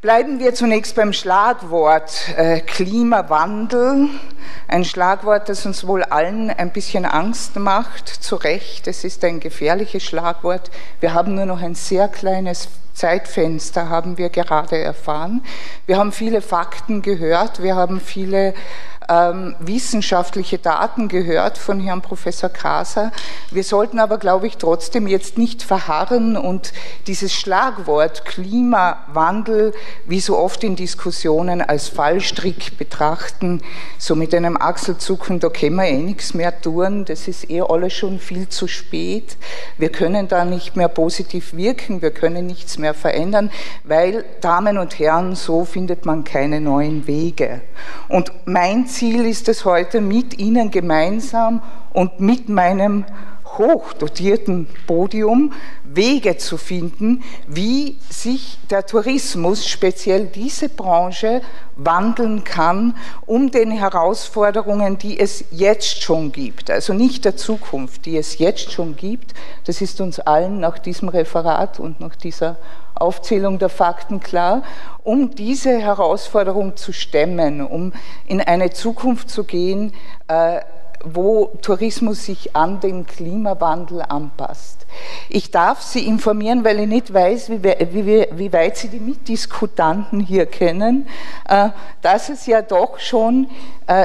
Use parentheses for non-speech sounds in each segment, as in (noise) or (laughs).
Bleiben wir zunächst beim Schlagwort äh, Klimawandel. Ein Schlagwort, das uns wohl allen ein bisschen Angst macht, zu Recht. Es ist ein gefährliches Schlagwort. Wir haben nur noch ein sehr kleines Zeitfenster, haben wir gerade erfahren. Wir haben viele Fakten gehört, wir haben viele ähm, wissenschaftliche Daten gehört von Herrn Professor Kraser. Wir sollten aber, glaube ich, trotzdem jetzt nicht verharren und dieses Schlagwort Klimawandel wie so oft in Diskussionen als Fallstrick betrachten, so mit einem Achselzucken, da können wir eh nichts mehr tun, das ist eh alles schon viel zu spät, wir können da nicht mehr positiv wirken, wir können nichts mehr verändern, weil, Damen und Herren, so findet man keine neuen Wege. Und mein Ziel ist es heute, mit Ihnen gemeinsam und mit meinem hochdotierten Podium Wege zu finden, wie sich der Tourismus, speziell diese Branche, wandeln kann, um den Herausforderungen, die es jetzt schon gibt, also nicht der Zukunft, die es jetzt schon gibt, das ist uns allen nach diesem Referat und nach dieser Aufzählung der Fakten klar, um diese Herausforderung zu stemmen, um in eine Zukunft zu gehen, äh, wo Tourismus sich an den Klimawandel anpasst. Ich darf Sie informieren, weil ich nicht weiß, wie, weit Sie die Mitdiskutanten hier kennen, äh, dass es ja doch schon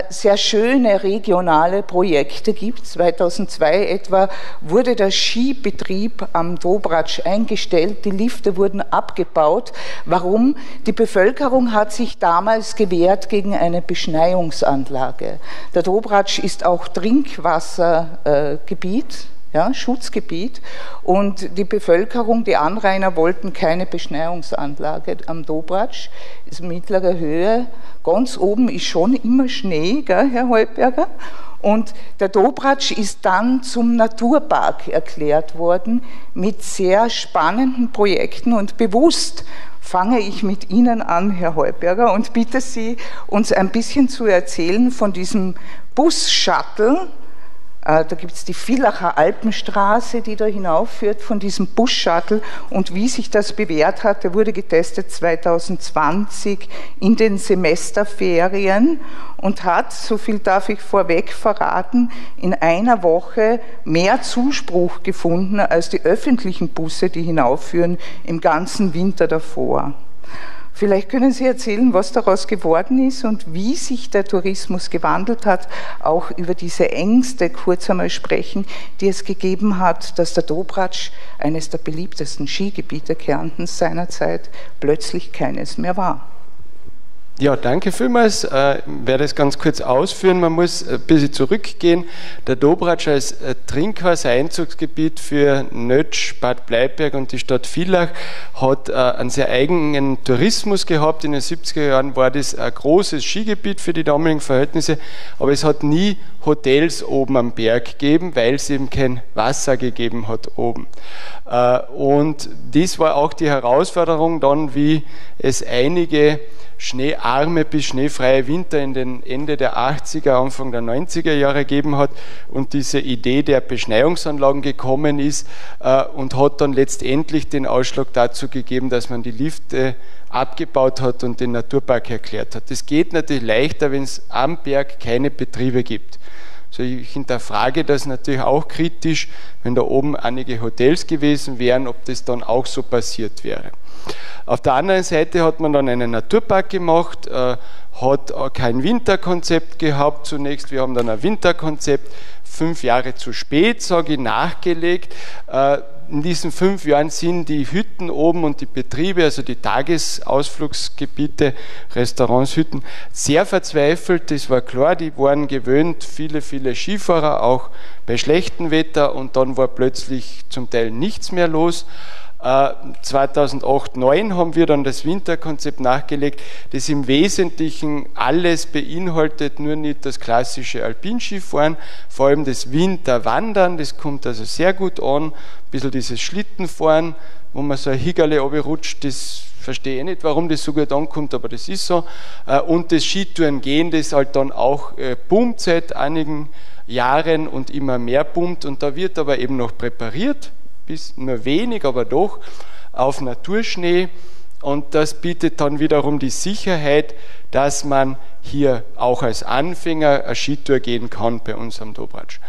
sehr schöne regionale Projekte gibt. 2002 etwa wurde der Skibetrieb am Dobratsch eingestellt, die Lifte wurden abgebaut. Warum? Die Bevölkerung hat sich damals gewehrt gegen eine Beschneiungsanlage. Der Dobratsch ist auch Trinkwassergebiet ja, Schutzgebiet. Und die Bevölkerung, die Anrainer wollten keine Beschneiungsanlage am Dobratsch, ist mittlere Höhe. Ganz oben ist schon immer Schnee, gell, Herr Heuberger. Und der Dobratsch ist dann zum Naturpark erklärt worden mit sehr spannenden Projekten und bewusst fange ich mit Ihnen an, Herr Heuberger, und bitte Sie, uns ein bisschen zu erzählen von diesem Bus-Shuttle, da gibt es die Villacher Alpenstraße, die da hinaufführt von diesem Bus-Shuttle und wie sich das bewährt hat, der wurde getestet 2020 in den Semesterferien und hat, so viel darf ich vorweg verraten, in einer Woche mehr Zuspruch gefunden als die öffentlichen Busse, die hinaufführen im ganzen Winter davor. Vielleicht können Sie erzählen, was daraus geworden ist und wie sich der Tourismus gewandelt hat, auch über diese Ängste kurz einmal sprechen, die es gegeben hat, dass der Dobratsch, eines der beliebtesten Skigebiete Kärntens seinerzeit, plötzlich keines mehr war. Ja, danke vielmals. Ich äh, werde es ganz kurz ausführen. Man muss ein bisschen zurückgehen. Der Dobratsch als äh, Trinkwassereinzugsgebiet für Nötsch, Bad Bleiberg und die Stadt Villach hat äh, einen sehr eigenen Tourismus gehabt. In den 70er Jahren war das ein großes Skigebiet für die damaligen Verhältnisse, aber es hat nie Hotels oben am Berg gegeben, weil es eben kein Wasser gegeben hat oben. Und dies war auch die Herausforderung dann, wie es einige schneearme bis schneefreie Winter in den Ende der 80er, Anfang der 90er Jahre gegeben hat und diese Idee der Beschneiungsanlagen gekommen ist äh, und hat dann letztendlich den Ausschlag dazu gegeben, dass man die Lifte abgebaut hat und den Naturpark erklärt hat. Das geht natürlich leichter, wenn es am Berg keine Betriebe gibt. Also ich hinterfrage das natürlich auch kritisch, wenn da oben einige Hotels gewesen wären, ob das dann auch so passiert wäre. Auf der anderen Seite hat man dann einen Naturpark gemacht, äh, hat kein Winterkonzept gehabt zunächst. Wir haben dann ein Winterkonzept, fünf Jahre zu spät, sage ich, nachgelegt. Äh, in diesen fünf Jahren sind die Hütten oben und die Betriebe, also die Tagesausflugsgebiete, Restaurants, Hütten, sehr verzweifelt. Das war klar, die waren gewöhnt, viele, viele Skifahrer, auch bei schlechtem Wetter und dann war plötzlich zum Teil nichts mehr los. 2008, 2009 haben wir dann das Winterkonzept nachgelegt, das im Wesentlichen alles beinhaltet, nur nicht das klassische Alpinskifahren, vor allem das Winterwandern, das kommt also sehr gut an, ein bisschen dieses Schlittenfahren, wo man so ein Higgerle rutscht, das verstehe ich nicht, warum das so gut ankommt, aber das ist so. Äh, und das Skitouren gehen, das halt dann auch äh, boomt seit einigen Jahren und immer mehr boomt und da wird aber eben noch präpariert bis nur wenig, aber doch auf Naturschnee. und das bietet dann wiederum die Sicherheit, dass man hier auch als Anfänger eine Skitour gehen kann bei uns am Dobratsch.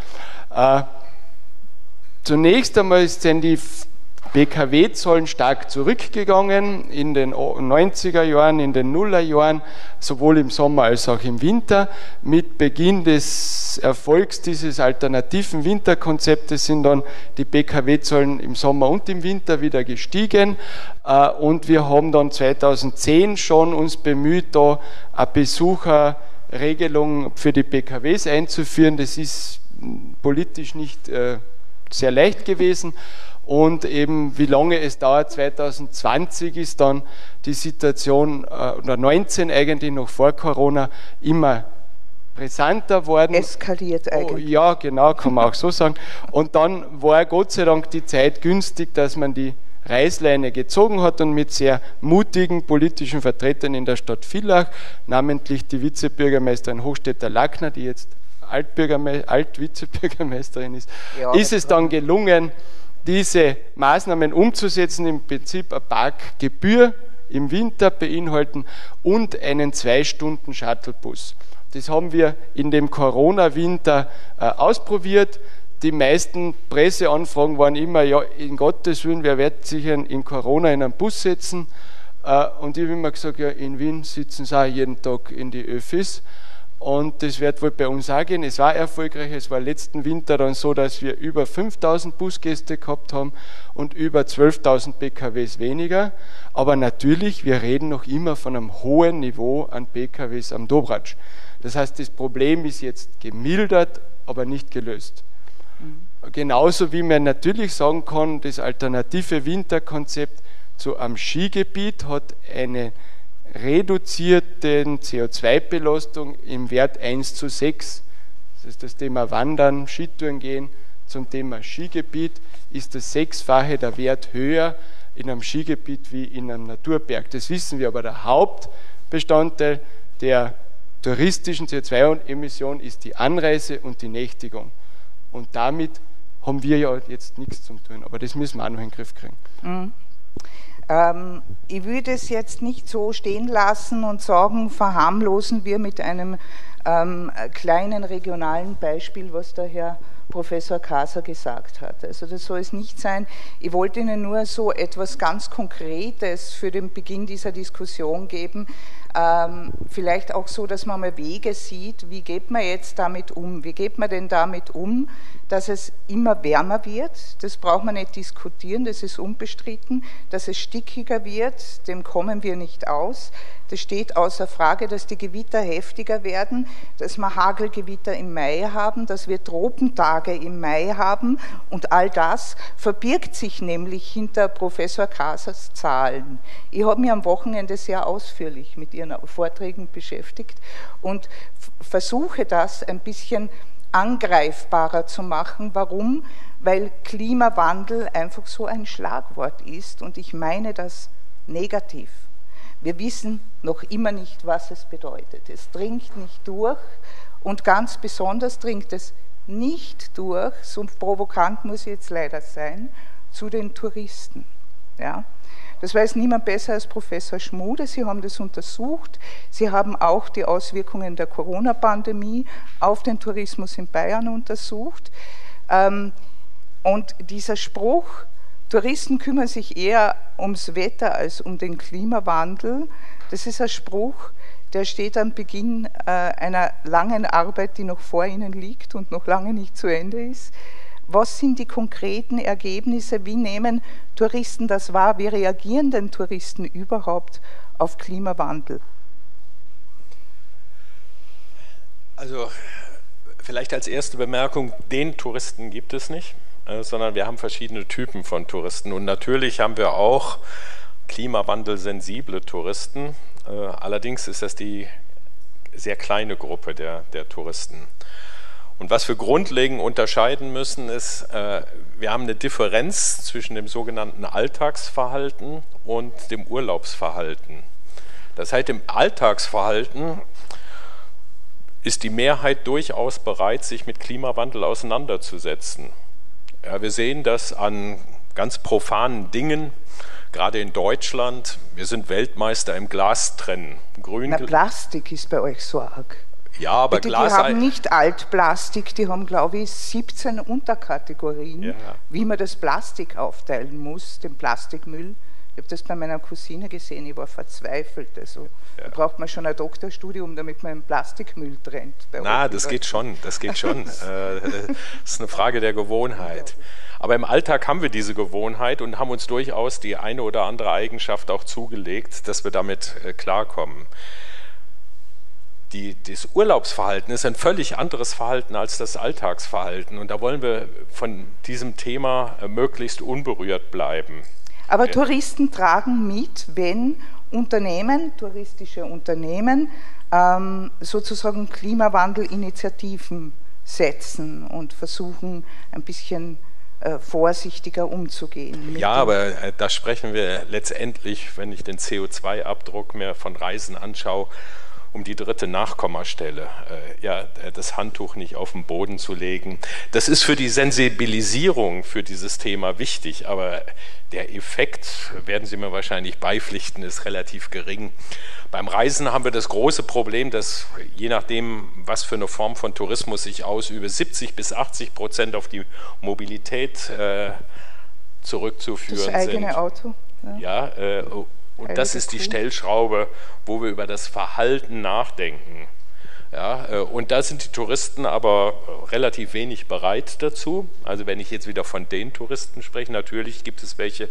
Äh, zunächst einmal sind die BKW-Zahlen stark zurückgegangen in den 90er Jahren, in den Nullerjahren, sowohl im Sommer als auch im Winter. Mit Beginn des Erfolgs dieses alternativen Winterkonzeptes sind dann die BKW-Zahlen im Sommer und im Winter wieder gestiegen. Äh, und wir haben dann 2010 schon uns bemüht, da eine Besucherregelung für die BKWs einzuführen. Das ist politisch nicht äh, sehr leicht gewesen und eben wie lange es dauert. 2020 ist dann die Situation, äh, oder 19 eigentlich noch vor Corona, immer brisanter worden. Eskaliert oh, eigentlich. Oh, ja, genau, kann man auch so sagen. Und dann war Gott sei Dank die Zeit günstig, dass man die Reißleine gezogen hat und mit sehr mutigen politischen Vertretern in der Stadt Villach, namentlich die Vizebürgermeisterin Hochstädter Lackner, die jetzt Alt-Vizebürgermeisterin ist, ja, ist es dann gelungen, diese Maßnahmen umzusetzen, im Prinzip eine Parkgebühr im Winter beinhalten und einen zwei Stunden Shuttlebus. Das haben wir in dem Corona-Winter äh, ausprobiert. Die meisten Presseanfragen waren immer, ja, in Gottes Willen, wer wird sich in Corona in einen Bus setzen? Äh, und ich habe immer gesagt, ja, in Wien sitzen sie auch jeden Tag in die Öffis. Und das wird wohl bei uns auch gehen. Es war erfolgreich. Es war letzten Winter dann so, dass wir über 5000 Busgäste gehabt haben und über 12.000 PKWs weniger. Aber natürlich, wir reden noch immer von einem hohen Niveau an PKWs am Dobratsch. Das heißt, das Problem ist jetzt gemildert, aber nicht gelöst. Mhm. Genauso wie man natürlich sagen kann, das alternative Winterkonzept zu einem Skigebiet hat eine reduzierten CO2-Belastung im Wert 1 zu 6. Das ist das Thema Wandern, Skitouren gehen. Zum Thema Skigebiet ist das Sechsfache der Wert höher in einem Skigebiet wie in einem Naturberg. Das wissen wir, aber der Hauptbestandteil der touristischen CO2-Emission ist die Anreise und die Nächtigung. Und damit haben wir ja jetzt nichts zu tun, aber das müssen wir auch noch in den Griff kriegen. Mhm. Ähm, ich würde es jetzt nicht so stehen lassen und sagen, verharmlosen wir mit einem ähm, kleinen regionalen Beispiel, was der Herr Professor Kaser gesagt hat. Also das soll es nicht sein. Ich wollte Ihnen nur so etwas ganz Konkretes für den Beginn dieser Diskussion geben. Ähm, vielleicht auch so, dass man mal Wege sieht, wie geht man jetzt damit um? Wie geht man denn damit um, dass es immer wärmer wird, das braucht man nicht diskutieren, das ist unbestritten, dass es stickiger wird, dem kommen wir nicht aus. Das steht außer Frage, dass die Gewitter heftiger werden, dass wir Hagelgewitter im Mai haben, dass wir Tropentage im Mai haben und all das verbirgt sich nämlich hinter Professor Kasers Zahlen. Ich habe mich am Wochenende sehr ausführlich mit Ihren Vorträgen beschäftigt und versuche das ein bisschen angreifbarer zu machen. Warum? Weil Klimawandel einfach so ein Schlagwort ist und ich meine das negativ. Wir wissen noch immer nicht, was es bedeutet. Es dringt nicht durch und ganz besonders dringt es nicht durch, so provokant muss jetzt leider sein, zu den Touristen. Ja? Das weiß niemand besser als Professor Schmude. Sie haben das untersucht. Sie haben auch die Auswirkungen der Corona-Pandemie auf den Tourismus in Bayern untersucht. Ähm, und dieser Spruch, Touristen kümmern sich eher ums Wetter als um den Klimawandel, das ist ein Spruch, der steht am Beginn äh, einer langen Arbeit, die noch vor Ihnen liegt und noch lange nicht zu Ende ist. Was sind die konkreten Ergebnisse? Wie nehmen Touristen das wahr? Wie reagieren denn Touristen überhaupt auf Klimawandel? Also vielleicht als erste Bemerkung, den Touristen gibt es nicht, äh, sondern wir haben verschiedene Typen von Touristen. Und natürlich haben wir auch klimawandelsensible Touristen. Äh, allerdings ist das die sehr kleine Gruppe der, der Touristen. Und was wir grundlegend unterscheiden müssen, ist, äh, wir haben eine Differenz zwischen dem sogenannten Alltagsverhalten und dem Urlaubsverhalten. Das heißt, im Alltagsverhalten ist die Mehrheit durchaus bereit, sich mit Klimawandel auseinanderzusetzen. Ja, wir sehen das an ganz profanen Dingen, gerade in Deutschland. Wir sind Weltmeister im Glastrennen. Grün. Na, Plastik ist bei euch so arg. Ja, aber Bitte, Glas. Die haben nicht Altplastik, die haben, glaube ich, 17 Unterkategorien, ja. wie man das Plastik aufteilen muss, den Plastikmüll. Ich habe das bei meiner Cousine gesehen, ich war verzweifelt. Also, ja. Da braucht man schon ein Doktorstudium, damit man den Plastikmüll trennt. Na, das geht schon, das geht schon. (laughs) Äh, das ist eine Frage der Gewohnheit. Aber im Alltag haben wir diese Gewohnheit und haben uns durchaus die eine oder andere Eigenschaft auch zugelegt, dass wir damit äh, klarkommen. Die, das Urlaubsverhalten ist ein völlig anderes Verhalten als das Alltagsverhalten. Und da wollen wir von diesem Thema äh, möglichst unberührt bleiben. Aber Touristen tragen mit, wenn Unternehmen, touristische Unternehmen, ähm, sozusagen Klimawandelinitiativen setzen und versuchen, ein bisschen äh, vorsichtiger umzugehen. Ja, aber äh, da sprechen wir letztendlich, wenn ich den CO2-Abdruck mir von Reisen anschaue, um die dritte Nachkommastelle, äh, ja, das Handtuch nicht auf den Boden zu legen. Das ist für die Sensibilisierung für dieses Thema wichtig, aber der Effekt, werden Sie mir wahrscheinlich beipflichten, ist relativ gering. Beim Reisen haben wir das große Problem, dass je nachdem, was für eine Form von Tourismus ich ausübe, 70 bis 80 Prozent auf die Mobilität äh, zurückzuführen sind. Das eigene sind. Auto? Ja, ja äh, und das ist die Stellschraube, wo wir über das Verhalten nachdenken. Ja, äh, und da sind die Touristen aber relativ wenig bereit dazu. Also wenn ich jetzt wieder von den Touristen spreche, natürlich gibt es welche,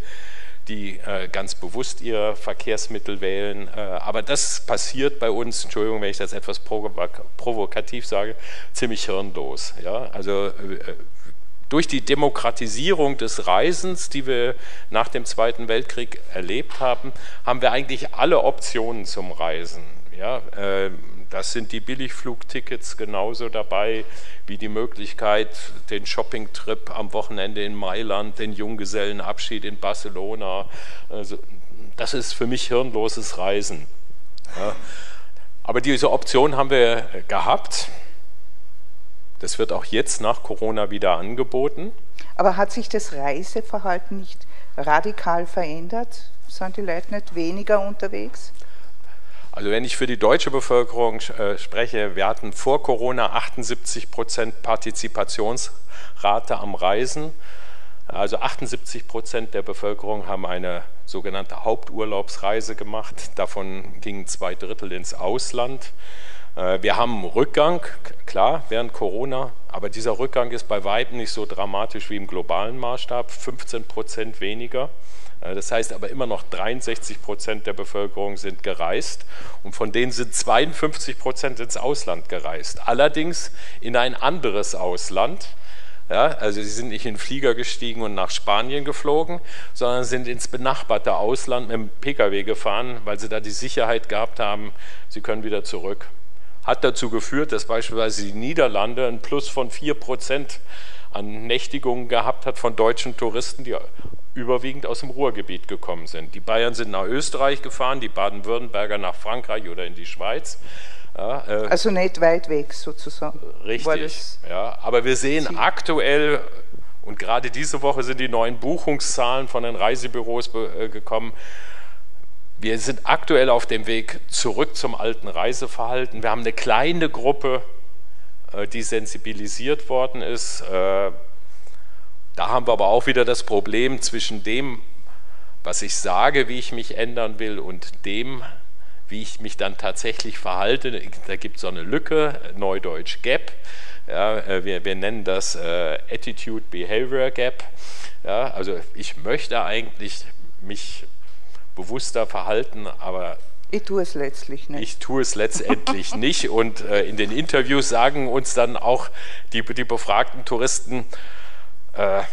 die äh, ganz bewusst ihr Verkehrsmittel wählen. Äh, aber das passiert bei uns, Entschuldigung, wenn ich das etwas provokativ sage, ziemlich hirnlos. Ja? Also durch die Demokratisierung des Reisens, die wir nach dem Zweiten Weltkrieg erlebt haben, haben wir eigentlich alle Optionen zum Reisen. Ja, äh, das sind die Billigflugtickets genauso dabei wie die Möglichkeit, den Shoppingtrip am Wochenende in Mailand, den Junggesellenabschied in Barcelona. Also, das ist für mich hirnloses Reisen. Ja. Aber diese Option haben wir gehabt. Das wird auch jetzt nach Corona wieder angeboten. Aber hat sich das Reiseverhalten nicht radikal verändert? Sind die Leute nicht weniger unterwegs? Also wenn ich für die deutsche Bevölkerung äh, spreche, wir hatten vor Corona 78 Prozent Partizipationsrate am Reisen. Also 78 Prozent der Bevölkerung haben eine sogenannte Haupturlaubsreise gemacht. Davon gingen zwei Drittel ins Ausland. Äh, wir haben einen Rückgang, klar, während Corona, aber dieser Rückgang ist bei weitem nicht so dramatisch wie im globalen Maßstab, 15 Prozent weniger. Äh, das heißt aber immer noch 63 Prozent der Bevölkerung sind gereist und von denen sind 52 Prozent ins Ausland gereist. Allerdings in ein anderes Ausland. Ja, also sie sind nicht in den Flieger gestiegen und nach Spanien geflogen, sondern sind ins benachbarte Ausland mit dem Pkw gefahren, weil sie da die Sicherheit gehabt haben, sie können wieder zurück hat dazu geführt, dass beispielsweise die Niederlande ein Plus von 4% an Nächtigungen gehabt hat von deutschen Touristen, die überwiegend aus dem Ruhrgebiet gekommen sind. Die Bayern sind nach Österreich gefahren, die Baden-Württemberger nach Frankreich oder in die Schweiz. Ja, äh, also nicht weit weg sozusagen. Richtig, ja. Aber wir sehen Ziel. aktuell, und gerade diese Woche sind die neuen Buchungszahlen von den Reisebüros äh, gekommen, wir sind aktuell auf dem Weg zurück zum alten Reiseverhalten. Wir haben eine kleine Gruppe, äh, die sensibilisiert worden ist. Äh, da haben wir aber auch wieder das Problem zwischen dem, was ich sage, wie ich mich ändern will, und dem, wie ich mich dann tatsächlich verhalte. Da gibt es so eine Lücke, Neudeutsch Gap. Ja, äh, wir, wir, nennen das Attitude Behavior Gap. Ja, also ich möchte eigentlich mich bewusster verhalten, aber ich tue es letztlich nicht. Ich tue es letztendlich (laughs) nicht. Und äh, in den Interviews sagen uns dann auch die, die befragten Touristen, äh,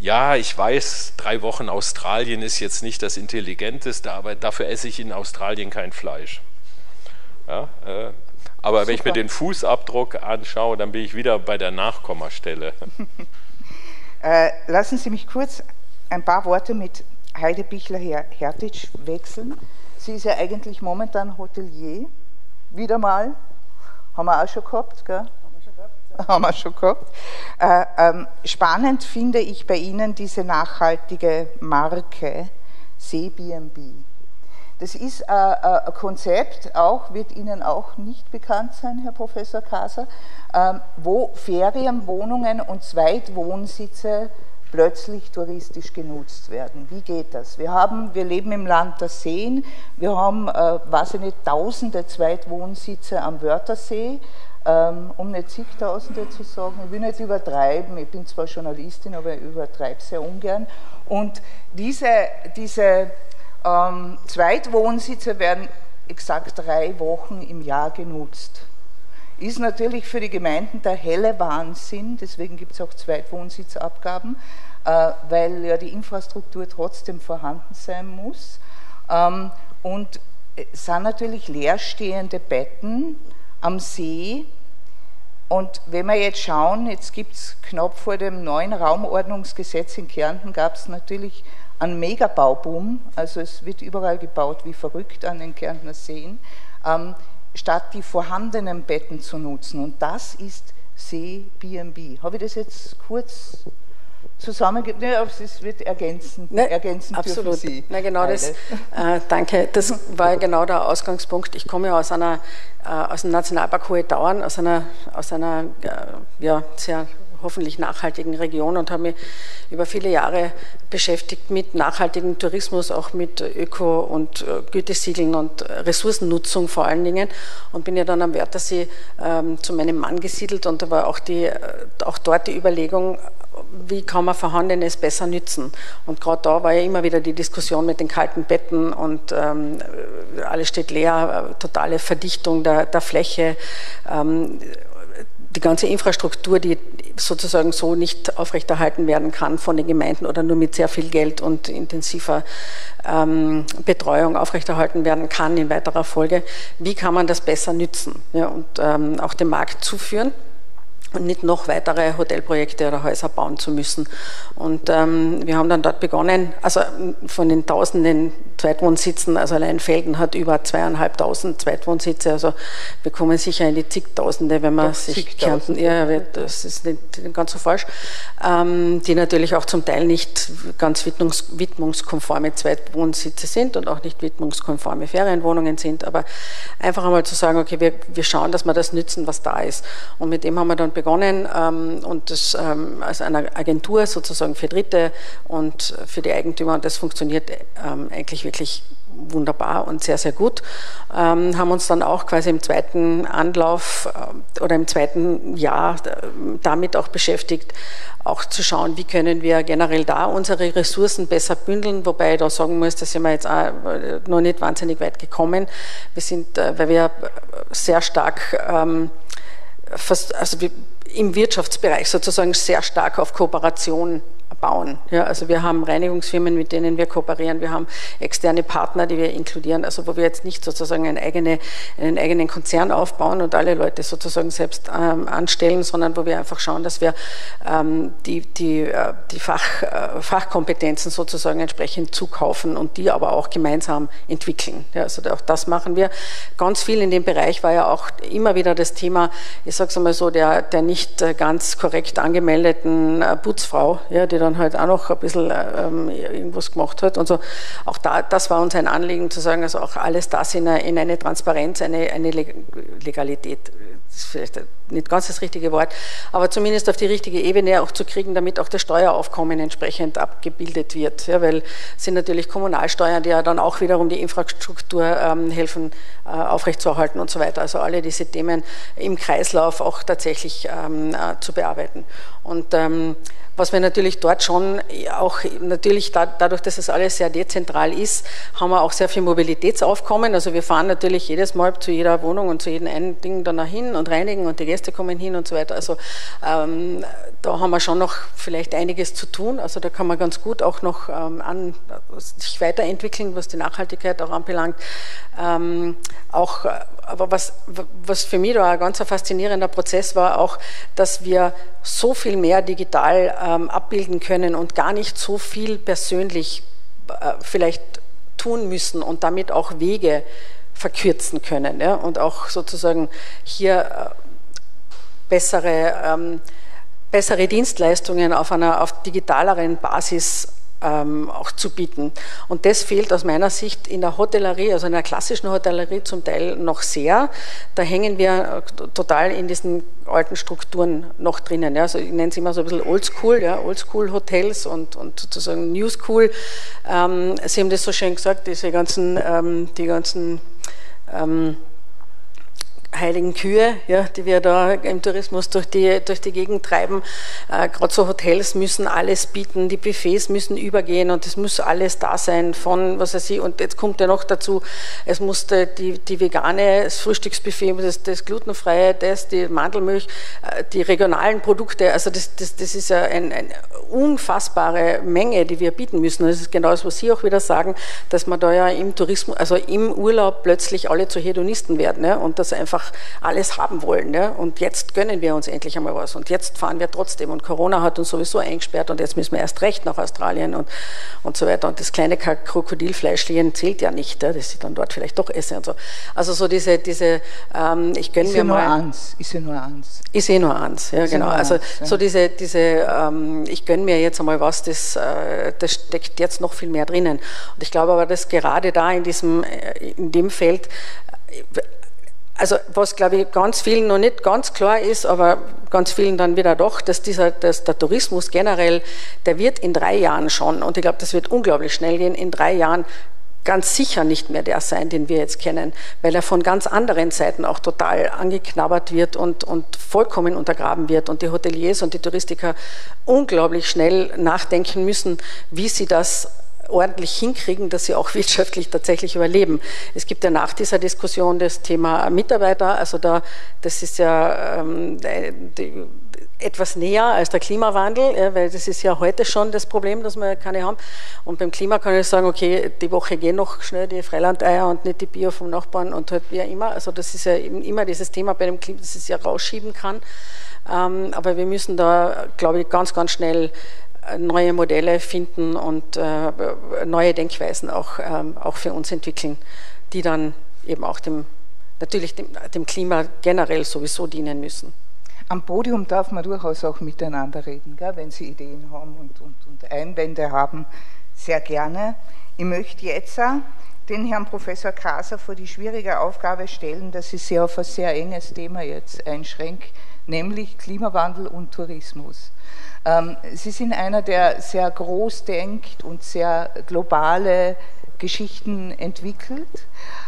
ja, ich weiß, drei Wochen Australien ist jetzt nicht das Intelligenteste, aber dafür esse ich in Australien kein Fleisch. Ja, äh, aber Super. wenn ich mir den Fußabdruck anschaue, dann bin ich wieder bei der Nachkommastelle. (laughs) Äh, lassen Sie mich kurz ein paar Worte mit Heide Bichler-Hertitsch wechseln. Sie ist ja eigentlich momentan Hotelier, wieder mal. Haben wir auch schon gehabt, gell? Haben wir schon gehabt. haben wir schon gehabt. Äh, ähm, spannend finde ich bei Ihnen diese nachhaltige Marke CBMB. Das ist äh, äh, ein Konzept, auch wird Ihnen auch nicht bekannt sein, Herr Professor Kaser, ähm, wo Ferienwohnungen und Zweitwohnsitze plötzlich touristisch genutzt werden. Wie geht das? Wir, haben, wir leben im Land der Seen, wir haben, äh, weiß ich tausende Zweitwohnsitze am Wörthersee, ähm, um nicht zigtausende zu sagen, ich will nicht übertreiben, ich bin zwar Journalistin, aber ich übertreibe sehr ungern. Und diese, diese ähm, Zweitwohnsitze werden exakt drei Wochen im Jahr genutzt ist natürlich für die Gemeinden der helle Wahnsinn, deswegen gibt es auch Zweitwohnsitzabgaben, äh, weil ja die Infrastruktur trotzdem vorhanden sein muss. Ähm, und es sind natürlich leerstehende Betten am See. Und wenn wir jetzt schauen, jetzt gibt es knapp vor dem neuen Raumordnungsgesetz in Kärnten, gab es natürlich einen Megabauboom, also es wird überall gebaut wie verrückt an den Kärntner Seen. Statt die vorhandenen Betten zu nutzen. Und das ist CBNB. Habe ich das jetzt kurz zusammengegeben? Ja, es wird ergänzen, ne, ergänzen absolut. Sie. Na, genau das, äh, danke. Das war genau der Ausgangspunkt. Ich komme ja aus einer äh, aus dem Nationalpark Hohe Dauern, aus einer, aus einer äh, ja, sehr hoffentlich nachhaltigen Region und habe mich über viele Jahre beschäftigt mit nachhaltigem Tourismus, auch mit Öko- und äh, Gütesiegeln und Ressourcennutzung vor allen Dingen und bin ja dann am Wörthersee ähm, zu meinem Mann gesiedelt und da war auch, die, äh, auch dort die Überlegung, wie kann man Vorhandenes besser nützen. Und gerade da war ja immer wieder die Diskussion mit den kalten Betten und ähm, alles steht leer, äh, totale Verdichtung der, der Fläche. Ähm, die ganze Infrastruktur, die sozusagen so nicht aufrechterhalten werden kann von den Gemeinden oder nur mit sehr viel Geld und intensiver ähm, Betreuung aufrechterhalten werden kann in weiterer Folge. Wie kann man das besser nützen ja, und ähm, auch dem Markt zuführen? und nicht noch weitere Hotelprojekte oder Häuser bauen zu müssen. Und ähm, wir haben dann dort begonnen, also von den tausenden Zweitwohnsitzen, also allein Felden hat über zweieinhalbtausend Zweitwohnsitze, also wir kommen sicher in die zigtausende, wenn man Doch, sich Kärnten, ja, das ist nicht, ganz so falsch, ähm, die natürlich auch zum Teil nicht ganz widmungs, widmungskonforme Zweitwohnsitze sind und auch nicht widmungskonforme Ferienwohnungen sind, aber einfach einmal zu sagen, okay, wir, wir schauen, dass wir das nützen, was da ist. Und mit dem haben wir dann begonnen ähm, und das ähm, als eine Agentur sozusagen für Dritte und für die Eigentümer und das funktioniert ähm, eigentlich wirklich wunderbar und sehr, sehr gut. Ähm, haben uns dann auch quasi im zweiten Anlauf äh, oder im zweiten Jahr äh, damit auch beschäftigt, auch zu schauen, wie können wir generell da unsere Ressourcen besser bündeln, wobei ich da sagen muss, da sind wir jetzt auch äh, noch nicht wahnsinnig weit gekommen. Wir sind, äh, weil wir sehr stark ähm, fast, also im Wirtschaftsbereich sozusagen sehr stark auf Kooperation bauen. Ja, also wir haben Reinigungsfirmen, mit denen wir kooperieren, wir haben externe Partner, die wir inkludieren, also wo wir jetzt nicht sozusagen eine eigene, einen eigenen Konzern aufbauen und alle Leute sozusagen selbst ähm, anstellen, sondern wo wir einfach schauen, dass wir ähm, die, die, äh, die Fach, äh, Fachkompetenzen sozusagen entsprechend zukaufen und die aber auch gemeinsam entwickeln. Ja, also auch das machen wir. Ganz viel in dem Bereich war ja auch immer wieder das Thema, ich sage es einmal so, der, der nicht äh, ganz korrekt angemeldeten äh, Putzfrau, ja, die dann halt auch noch ein bisschen ähm, irgendwas gemacht hat. Und so, auch da, das war uns ein Anliegen zu sagen, also auch alles das in eine, in eine Transparenz, eine, eine Legalität das ist vielleicht nicht ganz das richtige Wort, aber zumindest auf die richtige Ebene auch zu kriegen, damit auch das Steueraufkommen entsprechend abgebildet wird. Ja, weil es sind natürlich Kommunalsteuern, die ja dann auch wiederum die Infrastruktur ähm, helfen äh, aufrechtzuerhalten und so weiter. Also alle diese Themen im Kreislauf auch tatsächlich ähm, äh, zu bearbeiten. Und ähm, was wir natürlich dort schon auch, natürlich da, dadurch, dass es alles sehr dezentral ist, haben wir auch sehr viel Mobilitätsaufkommen. Also wir fahren natürlich jedes Mal zu jeder Wohnung und zu jedem einen Ding dann hin und reinigen und die Gäste kommen hin und so weiter. Also ähm, da haben wir schon noch vielleicht einiges zu tun. Also da kann man ganz gut auch noch ähm, an, sich weiterentwickeln, was die Nachhaltigkeit auch anbelangt. Ähm, auch, aber was, was für mich da ein ganz faszinierender Prozess war, auch, dass wir so viel mehr digital ähm, abbilden können und gar nicht so viel persönlich äh, vielleicht tun müssen und damit auch Wege verkürzen können ja, und auch sozusagen hier bessere, ähm, bessere Dienstleistungen auf einer auf digitaleren Basis ähm, auch zu bieten. Und das fehlt aus meiner Sicht in der Hotellerie, also in der klassischen Hotellerie zum Teil noch sehr. Da hängen wir äh, total in diesen alten Strukturen noch drinnen. Ja. Also ich nenne es immer so ein bisschen Oldschool, ja, Oldschool-Hotels und, und sozusagen New School. Ähm, Sie haben das so schön gesagt, diese ganzen, ähm, die ganzen ähm, heiligen Kühe, ja, die wir da im Tourismus durch die, durch die Gegend treiben. Äh, Gerade so Hotels müssen alles bieten, die Buffets müssen übergehen und es muss alles da sein von, was weiß ich, und jetzt kommt ja noch dazu, es musste die, die vegane, das Frühstücksbuffet, das, das glutenfreie, das, die Mandelmilch, äh, die regionalen Produkte, also das, das, das ist ja eine ein unfassbare Menge, die wir bieten müssen. Das ist genau das, was Sie auch wieder sagen, dass man da ja im Tourismus, also im Urlaub plötzlich alle zu Hedonisten werden ja, und das einfach einfach alles haben wollen. Ne? Und jetzt gönnen wir uns endlich einmal was. Und jetzt fahren wir trotzdem. Und Corona hat uns sowieso eingesperrt und jetzt müssen wir erst recht nach Australien und, und so weiter. Und das kleine Krokodilfleischchen zählt ja nicht, ne? das ich dann dort vielleicht doch esse und so. Also so diese, diese ähm, ich gönne mir mal... Eins. Ist ja nur eins. Ist eh nur eins, ja ist genau. Also eins, ja. so diese, diese ähm, ich gönne mir jetzt einmal was, das, äh, das steckt jetzt noch viel mehr drinnen. Und ich glaube aber, dass gerade da in diesem, äh, in dem Feld äh, also was glaube ich ganz vielen noch nicht ganz klar ist, aber ganz vielen dann wieder doch, dass dieser, dass der Tourismus generell, der wird in drei Jahren schon, und ich glaube, das wird unglaublich schnell gehen, in drei Jahren ganz sicher nicht mehr der sein, den wir jetzt kennen, weil er von ganz anderen Seiten auch total angeknabbert wird und, und vollkommen untergraben wird. Und die Hoteliers und die Touristiker unglaublich schnell nachdenken müssen, wie sie das ordentlich hinkriegen, dass sie auch (laughs) wirtschaftlich tatsächlich überleben. Es gibt ja nach dieser Diskussion das Thema Mitarbeiter, also da, das ist ja ähm, die, etwas näher als der Klimawandel, ja, weil das ist ja heute schon das Problem, dass wir keine haben. Und beim Klima kann ich sagen, okay, die Woche gehen noch schnell die Freilandeier und nicht die Bier vom Nachbarn und halt wie immer. Also das ist ja immer dieses Thema bei dem Klima, das es ja rausschieben kann. Ähm, aber wir müssen da, glaube ich, ganz, ganz schnell neue Modelle finden und äh, neue Denkweisen auch, ähm, auch für uns entwickeln, die dann eben auch dem, natürlich dem, dem Klima generell sowieso dienen müssen. Am Podium darf man durchaus auch miteinander reden, gell, wenn Sie Ideen haben und, und, und Einwände haben, sehr gerne. Ich möchte jetzt den Herrn Professor Kraser vor die schwierige Aufgabe stellen, dass ich Sie auf ein sehr enges Thema jetzt einschränke, nämlich Klimawandel und Tourismus. Ähm, Sie sind einer, der sehr groß denkt und sehr globale Geschichten entwickelt.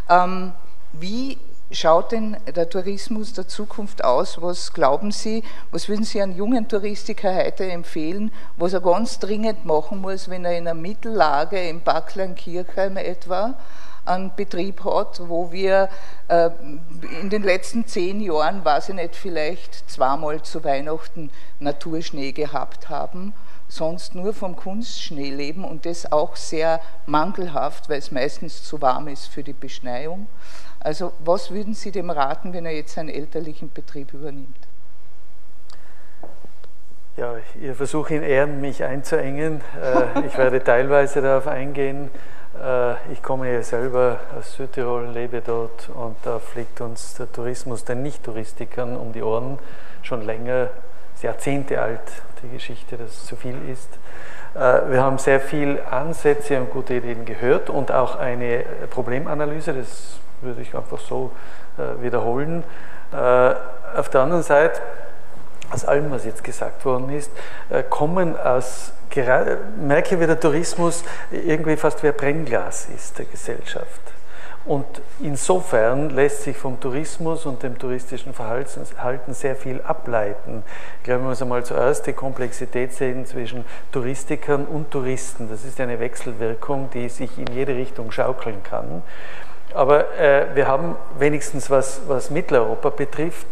Ähm, wie schaut denn der Tourismus der Zukunft aus? Was glauben Sie, was würden Sie einem jungen Touristiker heute empfehlen, was er ganz dringend machen muss, wenn er in einer Mittellage im Backland Kirchheim etwa einen Betrieb hat, wo wir äh, in den letzten zehn Jahren, weiß ich nicht, vielleicht zweimal zu Weihnachten Naturschnee gehabt haben, sonst nur vom Kunstschnee leben und das auch sehr mangelhaft, weil es meistens zu warm ist für die Beschneiung. Also was würden Sie dem raten, wenn er jetzt einen elterlichen Betrieb übernimmt? Ja, Ihr Versuch in Ehren, mich einzuengen. Äh, ich werde teilweise darauf eingehen. Äh, ich komme ja selber aus Südtirol, lebe dort und da fliegt uns der Tourismus den Nicht-Touristikern um die Ohren schon länger, Jahrzehnte alt, die Geschichte, dass es zu viel ist. Äh, wir haben sehr viel Ansätze und gute Ideen gehört und auch eine Problemanalyse, das würde ich einfach so äh, wiederholen. Auf der anderen Seite, aus allem, was jetzt gesagt worden ist, kommen aus gerade, merke, wie der Tourismus irgendwie fast wie ein Brennglas ist der Gesellschaft. Und insofern lässt sich vom Tourismus und dem touristischen Verhalten sehr viel ableiten. Ich glaube, wir müssen einmal zuerst die Komplexität sehen zwischen Touristikern und Touristen. Das ist eine Wechselwirkung, die sich in jede Richtung schaukeln kann. Aber äh, wir haben wenigstens, was, was Mitteleuropa betrifft,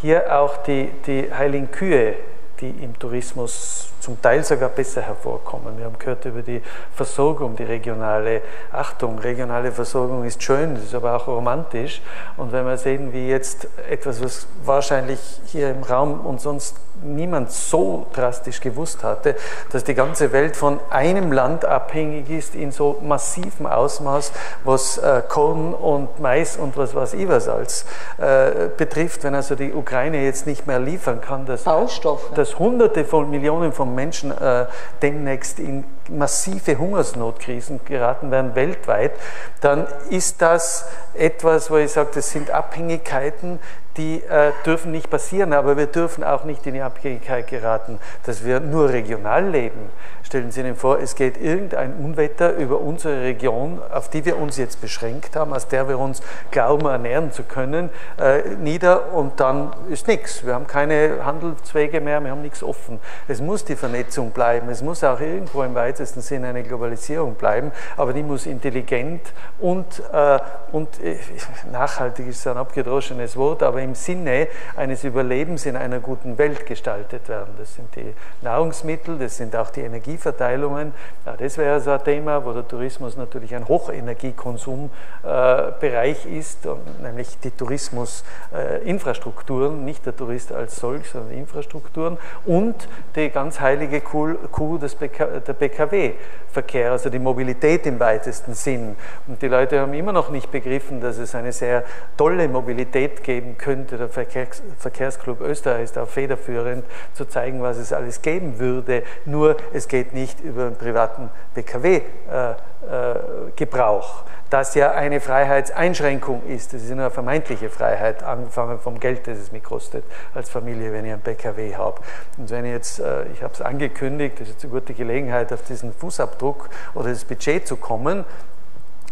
hier auch die, die heiligen Kühe die im Tourismus zum Teil sogar besser hervorkommen. Wir haben gehört über die Versorgung, die regionale. Achtung, regionale Versorgung ist schön, ist aber auch romantisch. Und wenn wir sehen, wie jetzt etwas, was wahrscheinlich hier im Raum und sonst niemand so drastisch gewusst hatte, dass die ganze Welt von einem Land abhängig ist in so massivem Ausmaß, was äh, Korn und Mais und was weiß ich was als äh, betrifft. Wenn also die Ukraine jetzt nicht mehr liefern kann, dass, dass Hunderte von Millionen von Menschen äh, demnächst in massive Hungersnotkrisen geraten werden weltweit, dann ist das etwas, wo ich sage, das sind Abhängigkeiten, die äh, dürfen nicht passieren, aber wir dürfen auch nicht in die Abhängigkeit geraten, dass wir nur regional leben. Stellen Sie sich vor, es geht irgendein Unwetter über unsere Region, auf die wir uns jetzt beschränkt haben, aus der wir uns glauben ernähren zu können, äh, nieder und dann ist nichts. Wir haben keine Handelswege mehr, wir haben nichts offen. Es muss die Vernetzung bleiben, es muss auch irgendwo im weitesten Sinn eine Globalisierung bleiben, aber die muss intelligent und, äh, und äh, (laughs) nachhaltig ist ein abgedroschenes Wort, aber im Sinne eines Überlebens in einer guten Welt gestaltet werden. Das sind die Nahrungsmittel, das sind auch die Energie Energieverteilungen. Ja, das wäre so ein Thema, wo der Tourismus natürlich ein Hochenergiekonsumbereich äh, ist, nämlich die Tourismusinfrastrukturen, äh, nicht der Tourist als solch, sondern Infrastrukturen und die ganz heilige Kuh des BK, der PKW-Verkehr, also die Mobilität im weitesten Sinn. Und die Leute haben immer noch nicht begriffen, dass es eine sehr tolle Mobilität geben könnte. Der Verkehrs Verkehrsclub Österreich ist auch federführend, zu zeigen, was es alles geben würde. Nur es geht nicht über einen privaten PKW-Gebrauch, das ja eine Freiheitseinschränkung ist. Das ist eine vermeintliche Freiheit, angefangen vom Geld, das es mir kostet als Familie, wenn ich einen PKW habe. Und wenn ich jetzt, äh, ich habe es angekündigt, das ist eine gute Gelegenheit, auf diesen Fußabdruck oder das Budget zu kommen,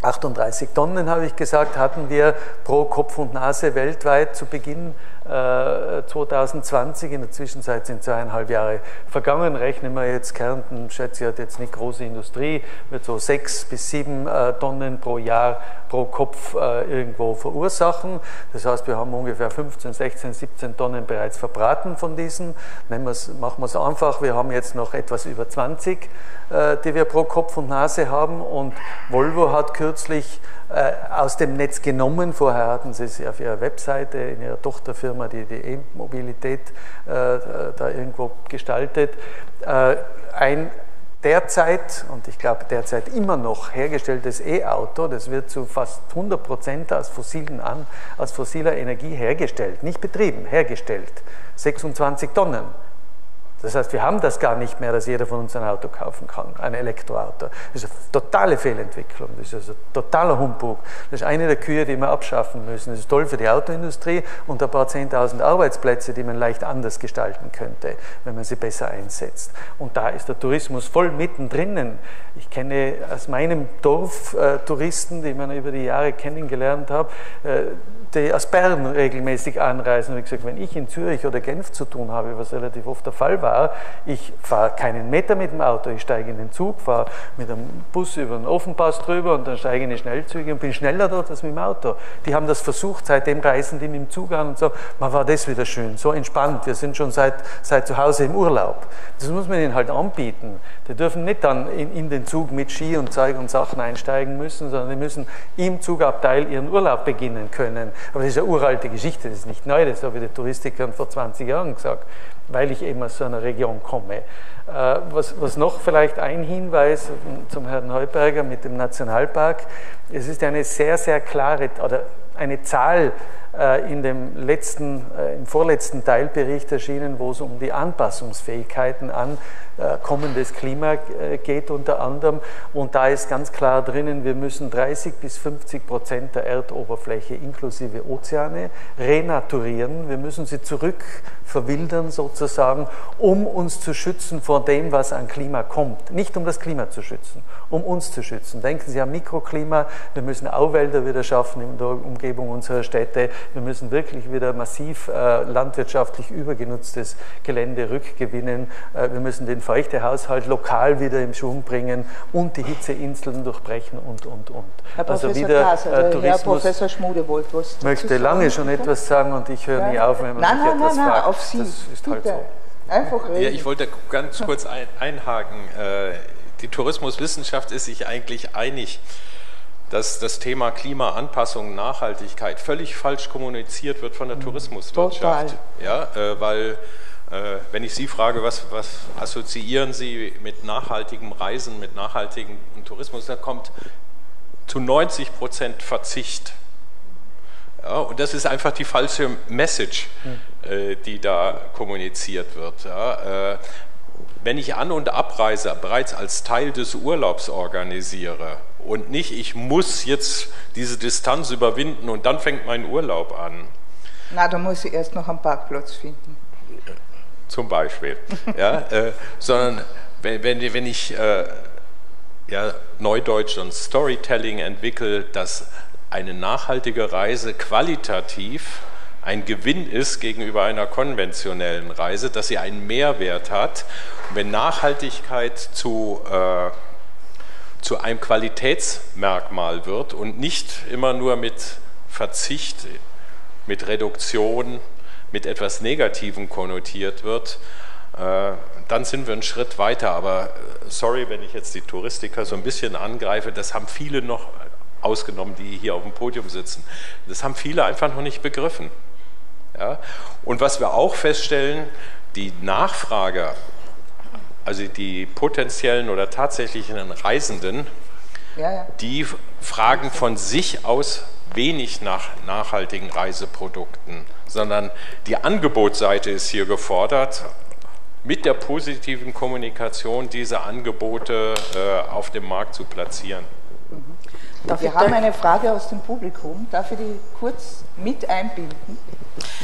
38 Tonnen, habe ich gesagt, hatten wir pro Kopf und Nase weltweit zu Beginn 2020. Äh, in der Zwischenzeit sind zweieinhalb Jahre vergangen. Rechnen wir jetzt Kärnten, schätze ich, hat jetzt nicht große Industrie, wird so sechs bis sieben äh, Tonnen pro Jahr pro Kopf äh, irgendwo verursachen. Das heißt, wir haben ungefähr 15, 16, 17 Tonnen bereits verbraten von diesen. Wir's, machen wir es einfach. Wir haben jetzt noch etwas über 20, die wir pro Kopf und Nase haben. Und Volvo hat kürzlich aus dem Netz genommen. Vorher hatten sie es auf ihrer Webseite in ihrer Tochterfirma Firma, die die E-Mobilität äh, da irgendwo gestaltet, äh, ein derzeit, und ich glaube derzeit immer noch hergestelltes E-Auto, das wird zu fast 100 Prozent aus, fossilen An, aus fossiler Energie hergestellt, nicht betrieben, hergestellt. 26 Tonnen. Das heißt, wir haben das gar nicht mehr, dass jeder von uns ein Auto kaufen kann, ein Elektroauto. Das ist eine totale Fehlentwicklung, das ist also totaler Humbug. Das ist eine der Kühe, die wir abschaffen müssen. Das ist toll für die Autoindustrie und ein paar 10.000 Arbeitsplätze, die man leicht anders gestalten könnte, wenn man sie besser einsetzt. Und da ist der Tourismus voll mittendrin. Ich kenne aus meinem Dorf äh, Touristen, die man über die Jahre kennengelernt habe, äh, die aus Bern regelmäßig anreisen. Wie gesagt, wenn ich in Zürich oder Genf zu tun habe, was relativ oft der Fall war, ich fahre keinen Meter mit dem Auto, ich steige in den Zug, fahre mit dem Bus über den Offenpass drüber und dann steige ich in die Schnellzüge und bin schneller dort als mit dem Auto. Die haben das versucht, seitdem reisen die mit dem Zug an und sagen, man war das wieder schön, so entspannt, wir sind schon seit, seit zu Hause im Urlaub. Das muss man ihnen halt anbieten. Die dürfen nicht dann in, in den Zug mit Ski und Zeug und Sachen einsteigen müssen, sondern die müssen im Zugabteil ihren Urlaub beginnen können. Aber das ist eine uralte Geschichte, das ist nicht neu, das habe ich den Touristikern vor 20 Jahren gesagt, weil ich eben aus so einer Region komme. Äh, was, was noch vielleicht ein Hinweis zum Herrn Heuberger mit dem Nationalpark, es ist eine sehr, sehr klare oder eine Zahl in dem letzten, äh, im vorletzten Teilbericht erschienen, wo es um die Anpassungsfähigkeiten an äh, kommendes Klima geht unter anderem. Und da ist ganz klar drinnen, wir müssen 30 bis 50 Prozent der Erdoberfläche inklusive Ozeane renaturieren. Wir müssen sie zurückverwildern sozusagen, um uns zu schützen vor dem, was an Klima kommt. Nicht um das Klima zu schützen, um uns zu schützen. Denken Sie an Mikroklima. Wir müssen Auwälder wieder schaffen in der Umgebung unserer Städte. Wir müssen wirklich wieder massiv äh, landwirtschaftlich übergenutztes Gelände rückgewinnen. Äh, wir müssen den Feuchtehaushalt lokal wieder im Schwung bringen und die Hitzeinseln durchbrechen und, und, und. Herr also Professor wieder Kass, also äh, Tourismus. Herr Professor Schmude wollte was möchte lange schon etwas sagen und ich höre ja. nie auf, wenn man nein, mich nein, etwas nein, fragt. Auf Sie. Das ist halt Bitte. so. Einfach reden. Ja, ich wollte ganz kurz ein, einhaken. Äh, die Tourismuswissenschaft ist sich eigentlich einig, dass das Thema Klimaanpassung, Nachhaltigkeit völlig falsch kommuniziert wird von der mhm. Tourismuswirtschaft. Total. Ja, äh, weil äh, wenn ich Sie frage, was, was assoziieren Sie mit nachhaltigem Reisen, mit nachhaltigem Tourismus, da kommt zu 90 Prozent Verzicht. Ja, und das ist einfach die falsche Message, äh, die da kommuniziert wird. Ja, äh, wenn ich An- und Abreise bereits als Teil des Urlaubs organisiere und nicht, ich muss jetzt diese Distanz überwinden und dann fängt mein Urlaub an. Na, da muss ich erst noch einen Parkplatz finden. Zum Beispiel. (laughs) ja, äh, sondern wenn, wenn, wenn ich äh, ja, Neudeutsch und Storytelling entwickle, dass eine nachhaltige Reise qualitativ ein Gewinn ist gegenüber einer konventionellen Reise, dass sie einen Mehrwert hat. Und wenn Nachhaltigkeit zu, äh, zu einem Qualitätsmerkmal wird und nicht immer nur mit Verzicht, mit Reduktion, mit etwas Negativem konnotiert wird, äh, dann sind wir einen Schritt weiter. Aber äh, sorry, wenn ich jetzt die Touristiker so ein bisschen angreife, das haben viele noch ausgenommen, die hier auf dem Podium sitzen. Das haben viele einfach noch nicht begriffen. Ja? Und was wir auch feststellen, die Nachfrage, also die potenziellen oder tatsächlichen Reisenden, ja, ja. die fragen von sich aus wenig nach nachhaltigen Reiseprodukten, sondern die Angebotsseite ist hier gefordert, mit der positiven Kommunikation diese Angebote äh, auf dem Markt zu platzieren. Mhm. Wir haben eine Frage aus dem Publikum. Darf ich die kurz mit einbinden?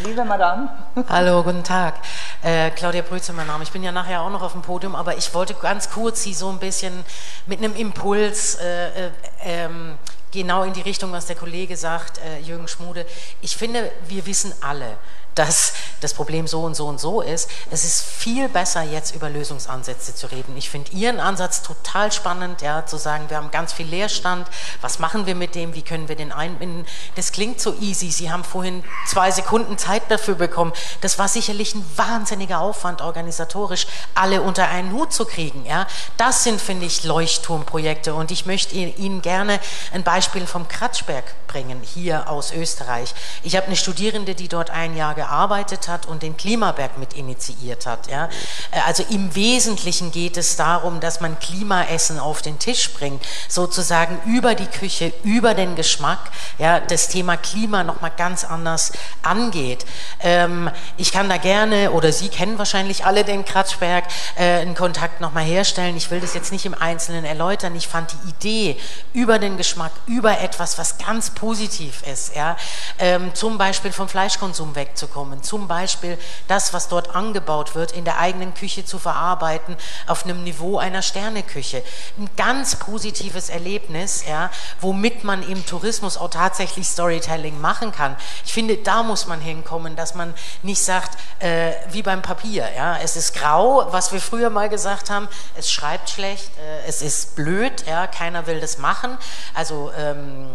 Liebe Madame. Hallo, guten Tag. Äh, Claudia Brütze, mein Name. Ich bin ja nachher auch noch auf dem Podium, aber ich wollte ganz kurz Sie so ein bisschen mit einem Impuls äh, äh, ähm, genau in die Richtung, was der Kollege sagt, äh, Jürgen Schmude. Ich finde, wir wissen alle, dass das Problem so und so und so ist. Es ist viel besser, jetzt über Lösungsansätze zu reden. Ich finde Ihren Ansatz total spannend, ja, zu sagen, wir haben ganz viel Leerstand, was machen wir mit dem, wie können wir den einbinden. Das klingt so easy. Sie haben vorhin zwei Sekunden Zeit dafür bekommen. Das war sicherlich ein wahnsinniger Aufwand, organisatorisch alle unter einen Hut zu kriegen. Ja. Das sind, finde ich, Leuchtturmprojekte und ich möchte Ihnen gerne ein Beispiel vom Kratzberg bringen, hier aus Österreich. Ich habe eine Studierende, die dort ein Jahr gearbeitet hat und den Klimaberg mit initiiert hat. Ja. Äh, also im Wesentlichen geht es darum, dass man Klimaessen auf den Tisch bringt, sozusagen über die Küche, über den Geschmack, ja, das Thema Klima nochmal ganz anders angeht. Ähm, ich kann da gerne, oder Sie kennen wahrscheinlich alle den Kratzberg, äh, einen Kontakt nochmal herstellen. Ich will das jetzt nicht im Einzelnen erläutern. Ich fand die Idee über den Geschmack, über etwas, was ganz positiv ist, ja, ähm, zum Beispiel vom Fleischkonsum wegzukommen, kommen. Zum Beispiel das, was dort angebaut wird, in der eigenen Küche zu verarbeiten, auf einem Niveau einer Sterneküche. Ein ganz positives Erlebnis, ja, womit man im Tourismus auch tatsächlich Storytelling machen kann. Ich finde, da muss man hinkommen, dass man nicht sagt, äh, wie beim Papier, ja, es ist grau, was wir früher mal gesagt haben, es schreibt schlecht, äh, es ist blöd, ja, keiner will das machen. Also ähm,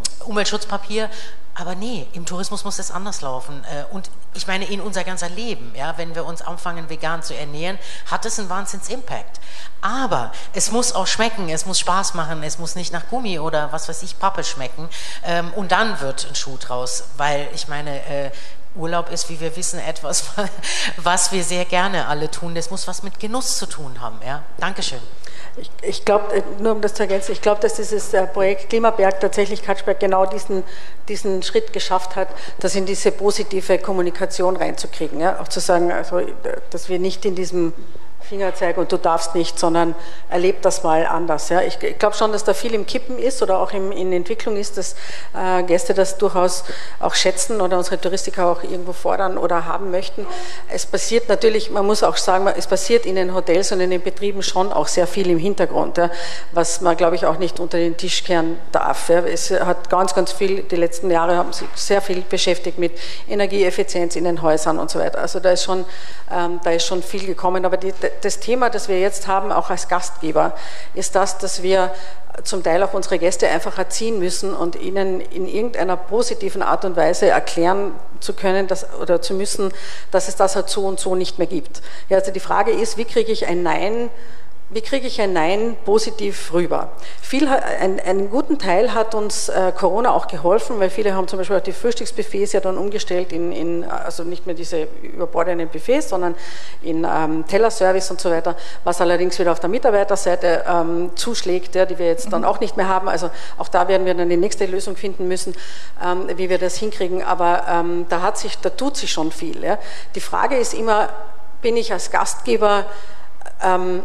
Umweltschutzpapier aber nee, im Tourismus muss es anders laufen. Äh, und ich meine, in unser ganzer Leben, ja, wenn wir uns anfangen, vegan zu ernähren, hat es einen Wahnsinns-Impact. Aber es muss auch schmecken, es muss Spaß machen, es muss nicht nach Gummi oder was weiß ich, Pappe schmecken. Ähm, und dann wird ein Schuh draus. Weil ich meine, äh, Urlaub ist, wie wir wissen, etwas, (laughs) was wir sehr gerne alle tun. Das muss was mit Genuss zu tun haben. Ja? Dankeschön. Ich, ich glaube, äh, nur um das zu ergänzen, ich glaube, dass dieses äh, Projekt Klimaberg tatsächlich Katschberg genau diesen, diesen Schritt geschafft hat, das in diese positive Kommunikation reinzukriegen. Ja? Auch zu sagen, also, dass wir nicht in diesem Fingerzeig und du darfst nicht, sondern erleb das mal anders. Ja. Ich, ich glaube schon, dass da viel im Kippen ist oder auch im, in Entwicklung ist, dass äh, Gäste das durchaus auch schätzen oder unsere Touristiker auch irgendwo fordern oder haben möchten. Es passiert natürlich, man muss auch sagen, es passiert in den Hotels und in den Betrieben schon auch sehr viel im Hintergrund, ja, was man, glaube ich, auch nicht unter den Tisch kehren darf. Ja. Es hat ganz, ganz viel, die letzten Jahre haben sich sehr viel beschäftigt mit Energieeffizienz in den Häusern und so weiter. Also da ist schon, ähm, da ist schon viel gekommen, aber die, das Thema, das wir jetzt haben, auch als Gastgeber, ist das, dass wir zum Teil auch unsere Gäste einfach erziehen müssen und ihnen in irgendeiner positiven Art und Weise erklären zu können dass, oder zu müssen, dass es das halt so und so nicht mehr gibt. Ja, also die Frage ist, wie kriege ich ein Nein wie kriege ich ein Nein positiv rüber? Viel, ein, einen guten Teil hat uns äh, Corona auch geholfen, weil viele haben zum Beispiel auch die Frühstücksbuffets ja dann umgestellt in, in also nicht mehr diese überbordenden Buffets, sondern in ähm, Tellerservice und so weiter, was allerdings wieder auf der Mitarbeiterseite ähm, zuschlägt, ja, die wir jetzt dann mhm. auch nicht mehr haben. Also auch da werden wir dann die nächste Lösung finden müssen, ähm, wie wir das hinkriegen. Aber ähm, da hat sich, da tut sich schon viel. Ja. Die Frage ist immer, bin ich als Gastgeber ähm,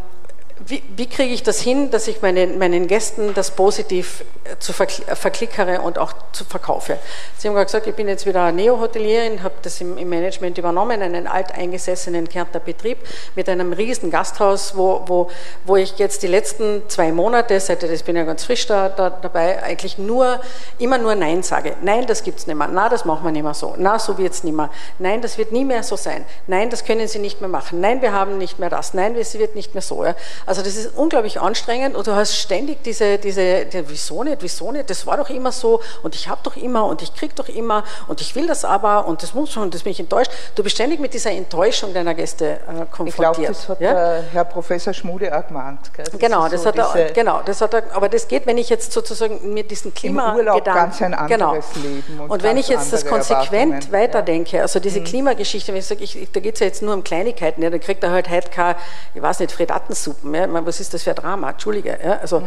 wie, wie, kriege ich das hin, dass ich meinen, meinen Gästen das positiv äh, zu äh, verklickere und auch zu verkaufe? Sie haben gerade gesagt, ich bin jetzt wieder Neo-Hotelierin, habe das im, im, Management übernommen, einen alteingesessenen Kärntner Betrieb mit einem riesen Gasthaus, wo, wo, wo ich jetzt die letzten zwei Monate, seit ich bin ja ganz frisch da, da, dabei, eigentlich nur, immer nur Nein sage. Nein, das gibt es nicht mehr. Na, das machen wir nicht mehr so. Na, so wird es nicht mehr. Nein, das wird nie mehr so sein. Nein, das können Sie nicht mehr machen. Nein, wir haben nicht mehr das. Nein, es wird nicht mehr so. Ja. Also das ist unglaublich anstrengend und du hast ständig diese, diese, die, wieso nicht, wieso nicht, das war doch immer so und ich habe doch immer und ich kriege doch immer und ich will das aber und das muss schon und das bin ich enttäuscht. Du bist ständig mit dieser Enttäuschung deiner Gäste äh, konfrontiert. Ich glaube, das hat ja? Herr Professor Schmude auch gemeint. Das genau, das so hat er, genau, das hat er, aber das geht, wenn ich jetzt sozusagen mit diesen Klima Im Urlaub ganz ein anderes genau. Leben und, und wenn ich jetzt das konsequent weiterdenke, also diese mhm. Klimageschichte, wenn ich sage, da geht es ja jetzt nur um Kleinigkeiten, ja, dann kriegt er halt heute keine, ich weiß nicht, Fredattensuppen, ja, was ist das für ein Drama? Entschuldige. Ja? Also,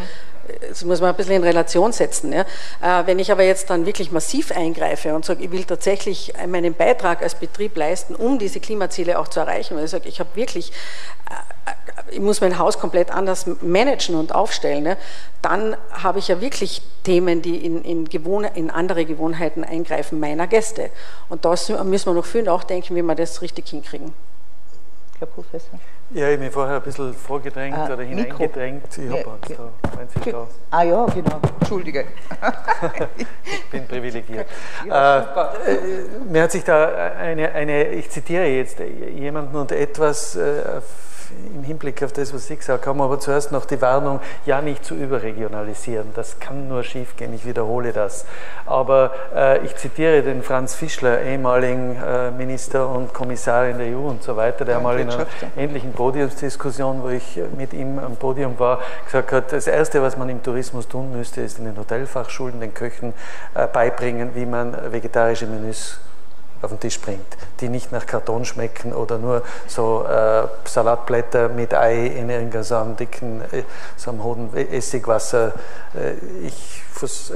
das muss man ein bisschen in Relation setzen. Ja? Äh, wenn ich aber jetzt dann wirklich massiv eingreife und sage, ich will tatsächlich meinen Beitrag als Betrieb leisten, um diese Klimaziele auch zu erreichen, weil ich sage, ich habe wirklich, äh, ich muss mein Haus komplett anders managen und aufstellen, ja? dann habe ich ja wirklich Themen, die in, in, Gewohn in andere Gewohnheiten eingreifen meiner Gäste. Und da müssen wir noch viel nachdenken, wie wir das richtig hinkriegen. Herr Professor. Ja, ich habe mich vorher ein bisschen vorgedrängt ah, oder hineingedrängt. Ich habe ja, ja. da, da. Ah ja, genau. Entschuldige. ich bin privilegiert. (laughs) Ja, äh, mir hat sich da eine, eine, ich zitiere jetzt jemanden und etwas äh, im Hinblick auf das, was Sie gesagt haben, aber zuerst noch die Warnung, ja nicht zu überregionalisieren. Das kann nur schiefgehen, ich wiederhole das. Aber äh, ich zitiere den Franz Fischler, ehemaligen äh, Minister und Kommissar in der EU und so weiter, der ja, mal in einer ähnlichen Podiumsdiskussion, wo ich mit ihm am Podium war, gesagt hat, das Erste, was man im Tourismus tun müsste, ist in den Hotelfachschulen den Köchen äh, beibringen, wie man vegetarische Menüs auf den Tisch bringt, die nicht nach Karton schmecken oder nur so äh, Salatblätter mit Ei in irgendeinem dicken, äh, so einem hohen Essigwasser. Äh, ich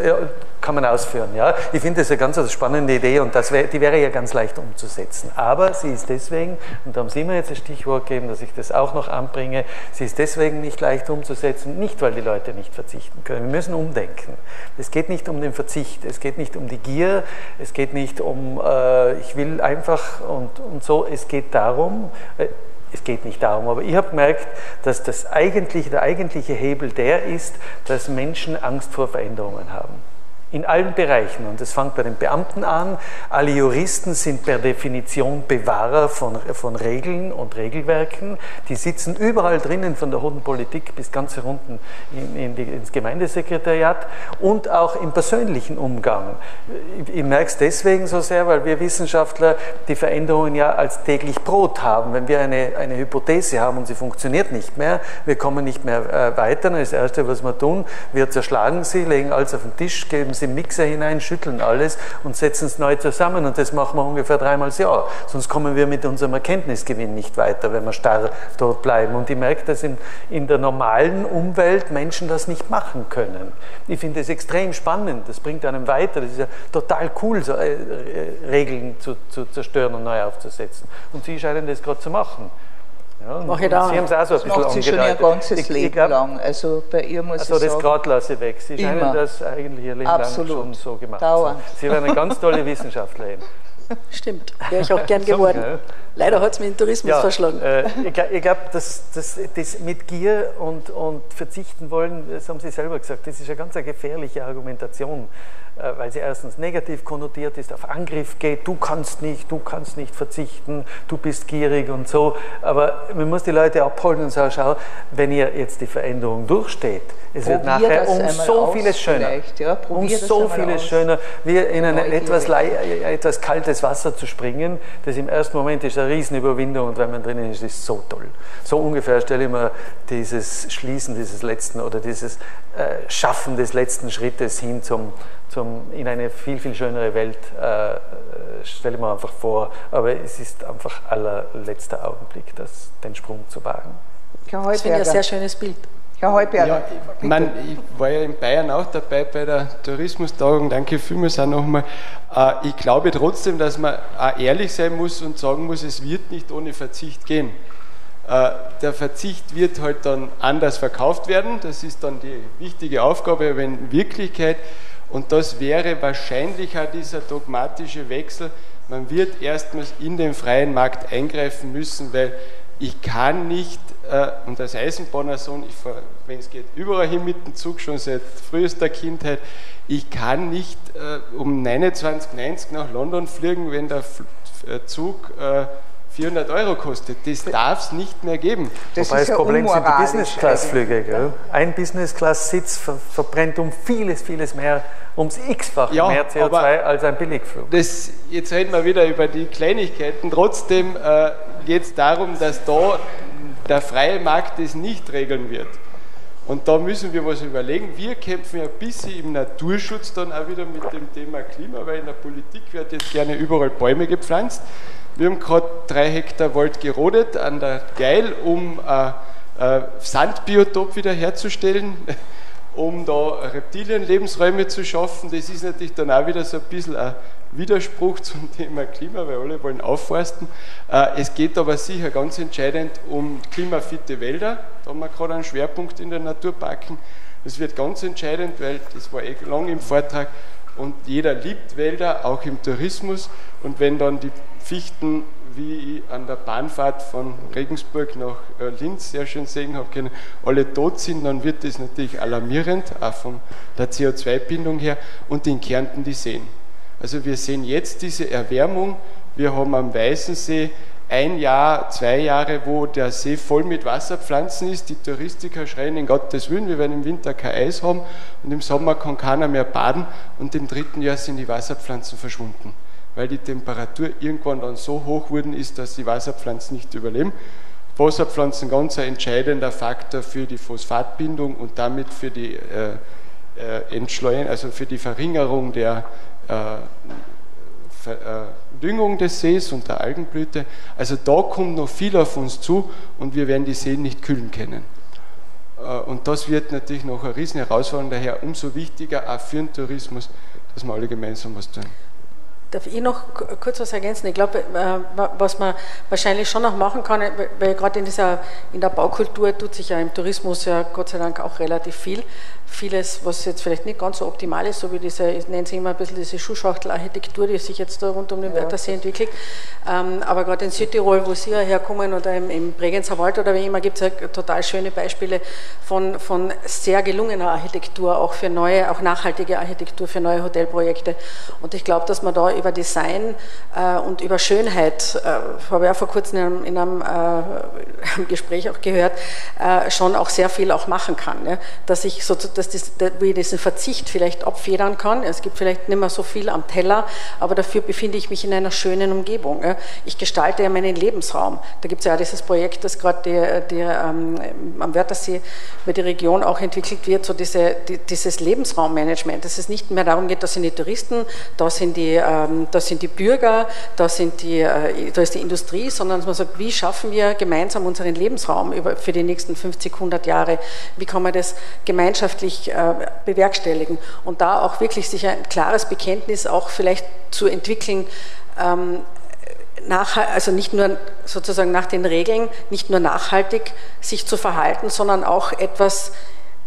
ja, kann man ausführen. Ja. Ich finde das eine ganz spannende Idee und das wär, die wäre ja ganz leicht umzusetzen. Aber sie ist deswegen, und da haben Sie mir jetzt ein Stichwort gegeben, dass ich das auch noch anbringe, sie ist deswegen nicht leicht umzusetzen, nicht weil die Leute nicht verzichten können. Wir müssen umdenken. Es geht nicht um den Verzicht, es geht nicht um die Gier, es geht nicht um, äh, ich will einfach und, und so, es geht darum, äh, es geht nicht darum, aber ich habe gemerkt, dass das eigentliche, der eigentliche Hebel der ist, dass Menschen Angst vor Veränderungen haben. In allen Bereichen. Und das fängt bei den Beamten an. Alle Juristen sind per Definition Bewahrer von, von Regeln und Regelwerken. Die sitzen überall drinnen, von der hohen Politik bis ganz herunten in, in die, ins Gemeindesekretariat und auch im persönlichen Umgang. Ich, ich merke es deswegen so sehr, weil wir Wissenschaftler die Veränderungen ja als täglich Brot haben. Wenn wir eine, eine Hypothese haben und sie funktioniert nicht mehr, wir kommen nicht mehr äh, weiter, dann ist das Erste, was wir tun, wir zerschlagen sie, legen alles auf den Tisch, geben es im Mixer hinein, schütteln alles und setzen es neu zusammen. Und das machen wir ungefähr dreimal das Jahr. Sonst kommen wir mit unserem Erkenntnisgewinn nicht weiter, wenn wir starr dort bleiben. Und ich merke, dass in, in der normalen Umwelt Menschen das nicht machen können. Ich finde das extrem spannend. Das bringt einem weiter. Das ist ja total cool, so äh, äh Regeln zu, zu zerstören und neu aufzusetzen. Und Sie scheinen das gerade zu machen. Ja, Mache ich da. Sie haben es auch so ein bisschen macht sie schon ihr ganzes ich, Leben glaub, lang. Also bei ihr muss also ich das gerade lasse ich weg. Sie scheinen immer. das eigentlich ihr Leben Absolut. lang schon so gemacht Dauernd. Sie waren eine ganz tolle Wissenschaftlerin. (laughs) Stimmt, wäre ich auch gern geworden. So, Leider hat es mich in Tourismus ja, verschlagen. Äh, ich glaube, glaub, das, das, das, mit Gier und, und verzichten wollen, das haben Sie selber gesagt, das ist eine ganz eine gefährliche Argumentation. Äh, weil sie erstens negativ konnotiert ist, auf Angriff geht, du kannst nicht, du kannst nicht verzichten, du bist gierig und so. Aber man muss die Leute abholen und sagen, schau, wenn ihr jetzt die Veränderung durchsteht, es Probier wird nachher um so vieles schöner. Ja, um so vieles aus. schöner, wie in ein etwas, etwas kaltes Wasser zu springen. Das im ersten Moment ist eine Riesenüberwindung und wenn man drinnen ist, ist es so toll. So ungefähr stelle ich mir dieses Schließen dieses letzten oder dieses äh, Schaffen des letzten Schrittes hin zum, zum, in eine viel, viel schönere Welt, äh, äh stelle ich mir einfach vor. Aber es ist einfach allerletzter Augenblick, das, den Sprung zu wagen. Das finde ich ein sehr schönes Bild. Herr Heuberger. Ja, ich, mein, ich war ja in Bayern auch dabei bei der Tourismustagung. Danke vielmals auch nochmal. Äh, ich glaube trotzdem, dass man auch ehrlich sein muss und sagen muss, es wird nicht ohne Verzicht gehen. Äh, der Verzicht wird halt dann anders verkauft werden. Das ist dann die wichtige Aufgabe, aber in Wirklichkeit, und das wäre wahrscheinlich auch dieser dogmatische Wechsel, man wird erstmals in den freien Markt eingreifen müssen, weil ich kann nicht, äh, und als Eisenbahnersohn, ich fahre, wenn es geht, überall hin mit dem Zug, schon seit frühester Kindheit, ich kann nicht äh, um 29,90 nach London fliegen, wenn der äh, Zug äh, 400 Euro kostet. Das darf es nicht mehr geben. Das Wobei das Problem sind die Business-Class-Flüge. Ein Business-Class-Sitz ver verbrennt um vieles, vieles mehr, ums x-fach ja, mehr CO2 als ein Billigflug. Das, jetzt reden wir wieder über die Kleinigkeiten. Trotzdem äh, geht es darum, dass da der freie Markt das nicht regeln wird. Und da müssen wir was überlegen. Wir kämpfen ja ein bisschen im Naturschutz dann auch wieder mit dem Thema Klima, weil in der Politik wird jetzt gerne überall Bäume gepflanzt. Wir haben gerade drei Hektar Wald gerodet an der Geil, um ein äh, äh, Sandbiotop wiederherzustellen, (laughs) um da Reptilienlebensräume zu schaffen. Das ist natürlich dann auch wieder so ein bisschen ein Widerspruch zum (laughs) Thema Klima, weil alle wollen aufforsten. Äh, es geht aber sicher ganz entscheidend um klimafitte Wälder. Da haben wir gerade einen Schwerpunkt in den Naturparken. Das wird ganz entscheidend, weil das war eh lang im Vortrag und jeder liebt Wälder, auch im Tourismus. Und wenn dann die Fichten, wie ich an der Bahnfahrt von Regensburg nach äh, Linz sehr schön sehen habe können, alle tot sind, dann wird das natürlich alarmierend, auch von der CO2-Bindung her. Und in Kärnten die Seen. Also wir sehen jetzt diese Erwärmung. Wir haben am Weißensee ein Jahr, zwei Jahre, wo der See voll mit Wasserpflanzen ist. Die Touristiker schreien in Gottes Willen, wir werden im Winter kein Eis haben und im Sommer kann keiner mehr baden und im dritten Jahr sind die Wasserpflanzen verschwunden weil die Temperatur irgendwann dann so hoch worden ist, dass die Wasserpflanzen nicht überleben. Wasserpflanzen ganz ein entscheidender Faktor für die Phosphatbindung und damit für die äh, äh, Entschleunigung, also für die Verringerung der äh, äh, Düngung des Sees und der Algenblüte. Also da kommt noch viel auf uns zu und wir werden die Seen nicht kühlen können. Äh, und das wird natürlich noch eine riesen Herausforderung, daher umso wichtiger auch für den Tourismus, dass wir alle gemeinsam was tun. Darf ich noch kurz was ergänzen? Ich glaube, äh, was man wahrscheinlich schon noch machen kann, weil gerade in dieser in der Baukultur tut sich ja im Tourismus ja Gott sei Dank auch relativ viel. Vieles, was jetzt vielleicht nicht ganz so optimal ist, so wie diese, ich nenne es immer ein bisschen diese Schuhschachtelarchitektur, die sich jetzt da rund um den ja. Wörthersee entwickelt. Ähm, aber gerade in Südtirol, wo Sie ja herkommen oder im, im Bregenzer Wald oder wie immer, gibt es ja total schöne Beispiele von, von sehr gelungener Architektur, auch für neue, auch nachhaltige Architektur für neue Hotelprojekte. Und ich glaube, dass man da über Design äh, und über Schönheit, äh, habe ich auch vor kurzem in einem, in einem äh, (laughs) Gespräch auch gehört, äh, schon auch sehr viel auch machen kann. Ne? Dass ich so, dass das, wie diesen Verzicht vielleicht abfedern kann. Es gibt vielleicht nicht mehr so viel am Teller, aber dafür befinde ich mich in einer schönen Umgebung. Ne? Ich gestalte ja meinen Lebensraum. Da gibt es ja dieses Projekt, das gerade die, die, ähm, am Wörthersee über die Region auch entwickelt wird, so diese, die, dieses Lebensraummanagement, dass es nicht mehr darum geht, da sind die Touristen, da sind die äh, da sind die Bürger, da, sind die, äh, da ist die Industrie, sondern dass man sagt, wie schaffen wir gemeinsam unseren Lebensraum für die nächsten 50, 100 Jahre? Wie kann man das gemeinschaftlich äh, bewerkstelligen? Und da auch wirklich sich ein klares Bekenntnis auch vielleicht zu entwickeln, ähm, nach, also nicht nur sozusagen nach den Regeln, nicht nur nachhaltig sich zu verhalten, sondern auch etwas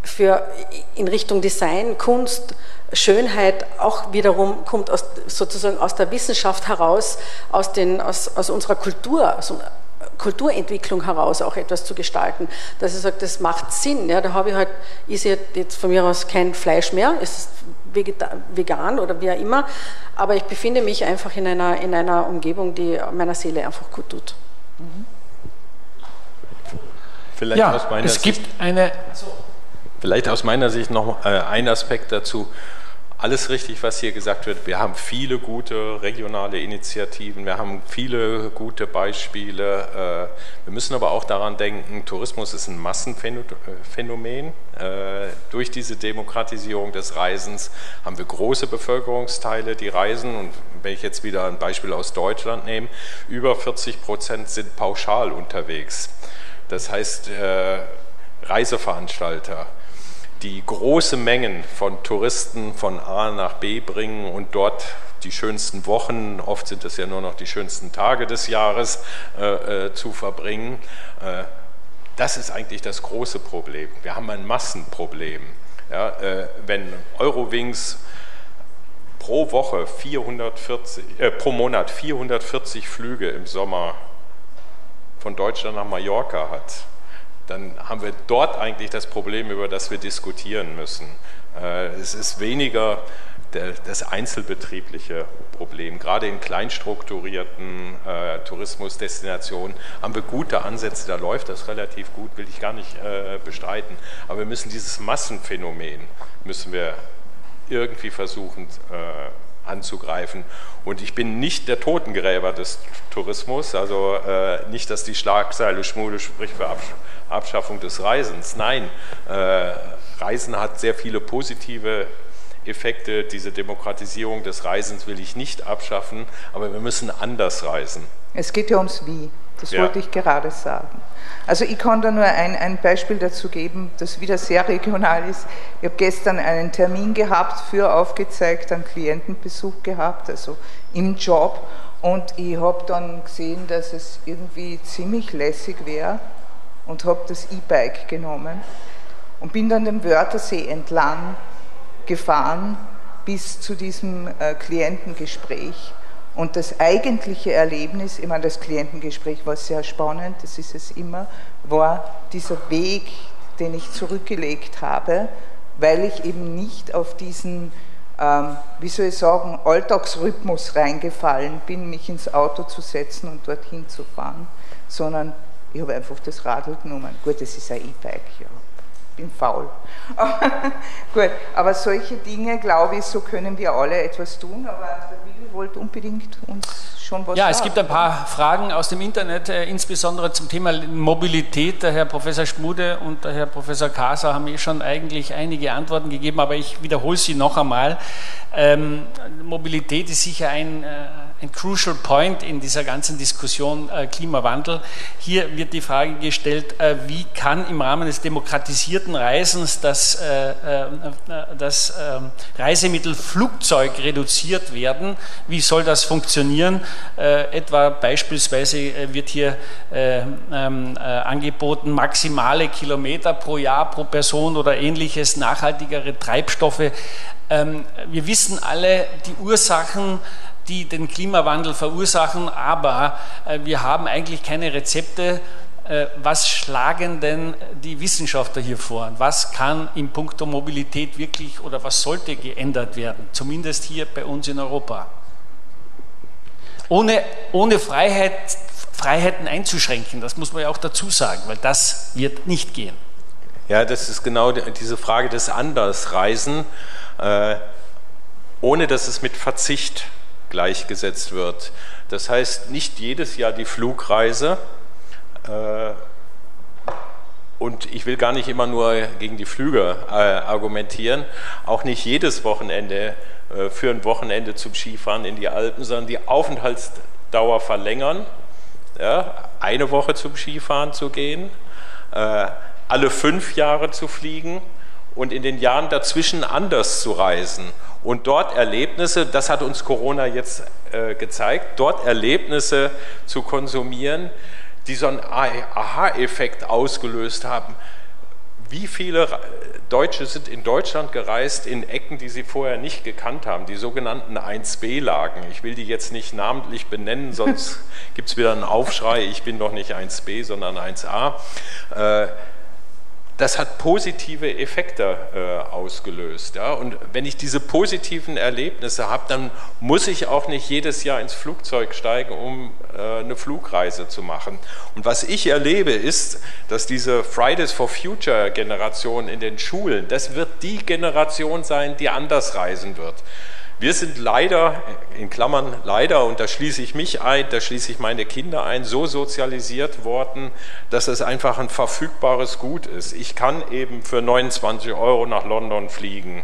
für in Richtung Design, Kunst, Schönheit auch wiederum kommt aus, sozusagen aus der Wissenschaft heraus, aus, den, aus, aus unserer Kultur, aus Kulturentwicklung heraus auch etwas zu gestalten. Dass ich sage, das macht Sinn. Ja, da habe ich halt, ist jetzt von mir aus kein Fleisch mehr, es vegan oder wie auch immer, aber ich befinde mich einfach in einer, in einer Umgebung, die meiner Seele einfach gut tut. Vielleicht ja, aus meiner es Sicht, gibt eine. Vielleicht aus meiner Sicht noch äh, ein Aspekt dazu alles richtig, was hier gesagt wird. Wir haben viele gute regionale Initiativen, wir haben viele gute Beispiele. Äh, wir müssen aber auch daran denken, Tourismus ist ein Massenphänomen. Äh, durch diese Demokratisierung des Reisens haben wir große Bevölkerungsteile, die reisen. Und wenn ich jetzt wieder ein Beispiel aus Deutschland nehme, über 40 Prozent sind pauschal unterwegs. Das heißt, Reiseveranstalter, die große Mengen von Touristen von A nach B bringen und dort die schönsten Wochen, oft sind es ja nur noch die schönsten Tage des Jahres, äh, äh, zu verbringen. Äh, das ist eigentlich das große Problem. Wir haben ein Massenproblem. Ja, äh, wenn Eurowings pro Woche 440, äh, pro Monat 440 Flüge im Sommer von Deutschland nach Mallorca hat, dann haben wir dort eigentlich das Problem, über das wir diskutieren müssen. Äh, es ist weniger das einzelbetriebliche Problem. Gerade in kleinstrukturierten äh, Tourismusdestinationen haben wir gute Ansätze, da läuft das relativ gut, will ich gar nicht äh, bestreiten. Aber wir müssen dieses Massenphänomen, müssen wir irgendwie versuchen anzugreifen. Und ich bin nicht der Totengräber des Tourismus, also äh, nicht, dass die Schlagzeile Schmude spricht für Absch Abschaffung des Reisens. Nein, äh, Reisen hat sehr viele positive Effekte. Diese Demokratisierung des Reisens will ich nicht abschaffen, aber wir müssen anders reisen. Es geht ja ums Wie. Das ja. wollte ich gerade sagen. Also ich kann da nur ein, ein Beispiel dazu geben, das wieder sehr regional ist. Ich habe gestern einen Termin gehabt für aufgezeigt, einen Klientenbesuch gehabt, also im Job. Und ich habe dann gesehen, dass es irgendwie ziemlich lässig wäre, und habe das E-Bike genommen und bin dann den Wörthersee entlang gefahren bis zu diesem äh, Klientengespräch. Und das eigentliche Erlebnis, ich meine, das Klientengespräch war sehr spannend, das ist es immer, war dieser Weg, den ich zurückgelegt habe, weil ich eben nicht auf diesen, ähm, wie soll ich sagen, Alltagsrhythmus reingefallen bin, mich ins Auto zu setzen und dorthin zu fahren, sondern ich habe einfach das Radl genommen. Gut, das ist ein E-Bike, ja. Bin faul. (laughs) Gut, aber solche Dinge, glaube ich, so können wir alle etwas tun. Aber wollte unbedingt uns schon was Ja, sagen. es gibt ein paar Fragen aus dem Internet, äh, insbesondere zum Thema Mobilität. Der Herr Professor Schmude und der Herr Professor Kasa haben eh schon eigentlich einige Antworten gegeben, aber ich wiederhole sie noch einmal. Ähm, Mobilität ist sicher ein. Äh, ein crucial point in dieser ganzen Diskussion äh, Klimawandel. Hier wird die Frage gestellt, äh, wie kann im Rahmen des demokratisierten Reisens das, äh, äh, äh das ähm, Reisemittel Flugzeug reduziert werden? Wie soll das funktionieren? Äh, etwa beispielsweise wird hier ähm, angeboten, maximale Kilometer pro Jahr pro Person oder ähnliches, nachhaltigere Treibstoffe. Ähm, wir wissen alle, die Ursachen die den Klimawandel verursachen, aber äh, wir haben eigentlich keine Rezepte. Äh, was schlagen denn die Wissenschaftler hier vor? Was kann in puncto Mobilität wirklich oder was sollte geändert werden, zumindest hier bei uns in Europa? Ohne, ohne Freiheit, Freiheiten einzuschränken, das muss man ja auch dazu sagen, weil das wird nicht gehen. Ja, das ist genau diese Frage des Andersreisen, äh, ohne dass es mit Verzicht gleichgesetzt wird. Das heißt, nicht jedes Jahr die Flugreise. Äh, und ich will gar nicht immer nur gegen die Flüge äh, argumentieren, auch nicht jedes Wochenende äh, für ein Wochenende zum Skifahren in die Alpen, sondern die Aufenthaltsdauer verlängern, ja, eine Woche zum Skifahren zu gehen, alle fünf Jahre zu fliegen und in den Jahren dazwischen anders zu reisen und dort Erlebnisse, das hat uns Corona jetzt äh, gezeigt, dort Erlebnisse zu konsumieren, die so einen Aha-Effekt ausgelöst haben. Wie viele Deutsche sind in Deutschland gereist in Ecken, die sie vorher nicht gekannt haben, die sogenannten 1b-Lagen. Ich will die jetzt nicht namentlich benennen, (laughs) sonst gibt es wieder einen Aufschrei, ich bin doch nicht 1b, sondern 1a. Äh, das hat positive Effekte äh, ausgelöst. Ja? Und wenn ich diese positiven Erlebnisse habe, dann muss ich auch nicht jedes Jahr ins Flugzeug steigen, um äh, eine Flugreise zu machen. Und was ich erlebe, ist, dass diese Fridays for Future Generation in den Schulen, das wird die Generation sein, die anders reisen wird. Wir sind leider, in Klammern leider, und da schließe ich mich ein, da schließe ich meine Kinder ein, so sozialisiert worden, dass es einfach ein verfügbares Gut ist. Ich kann eben für 29 Euro nach London fliegen.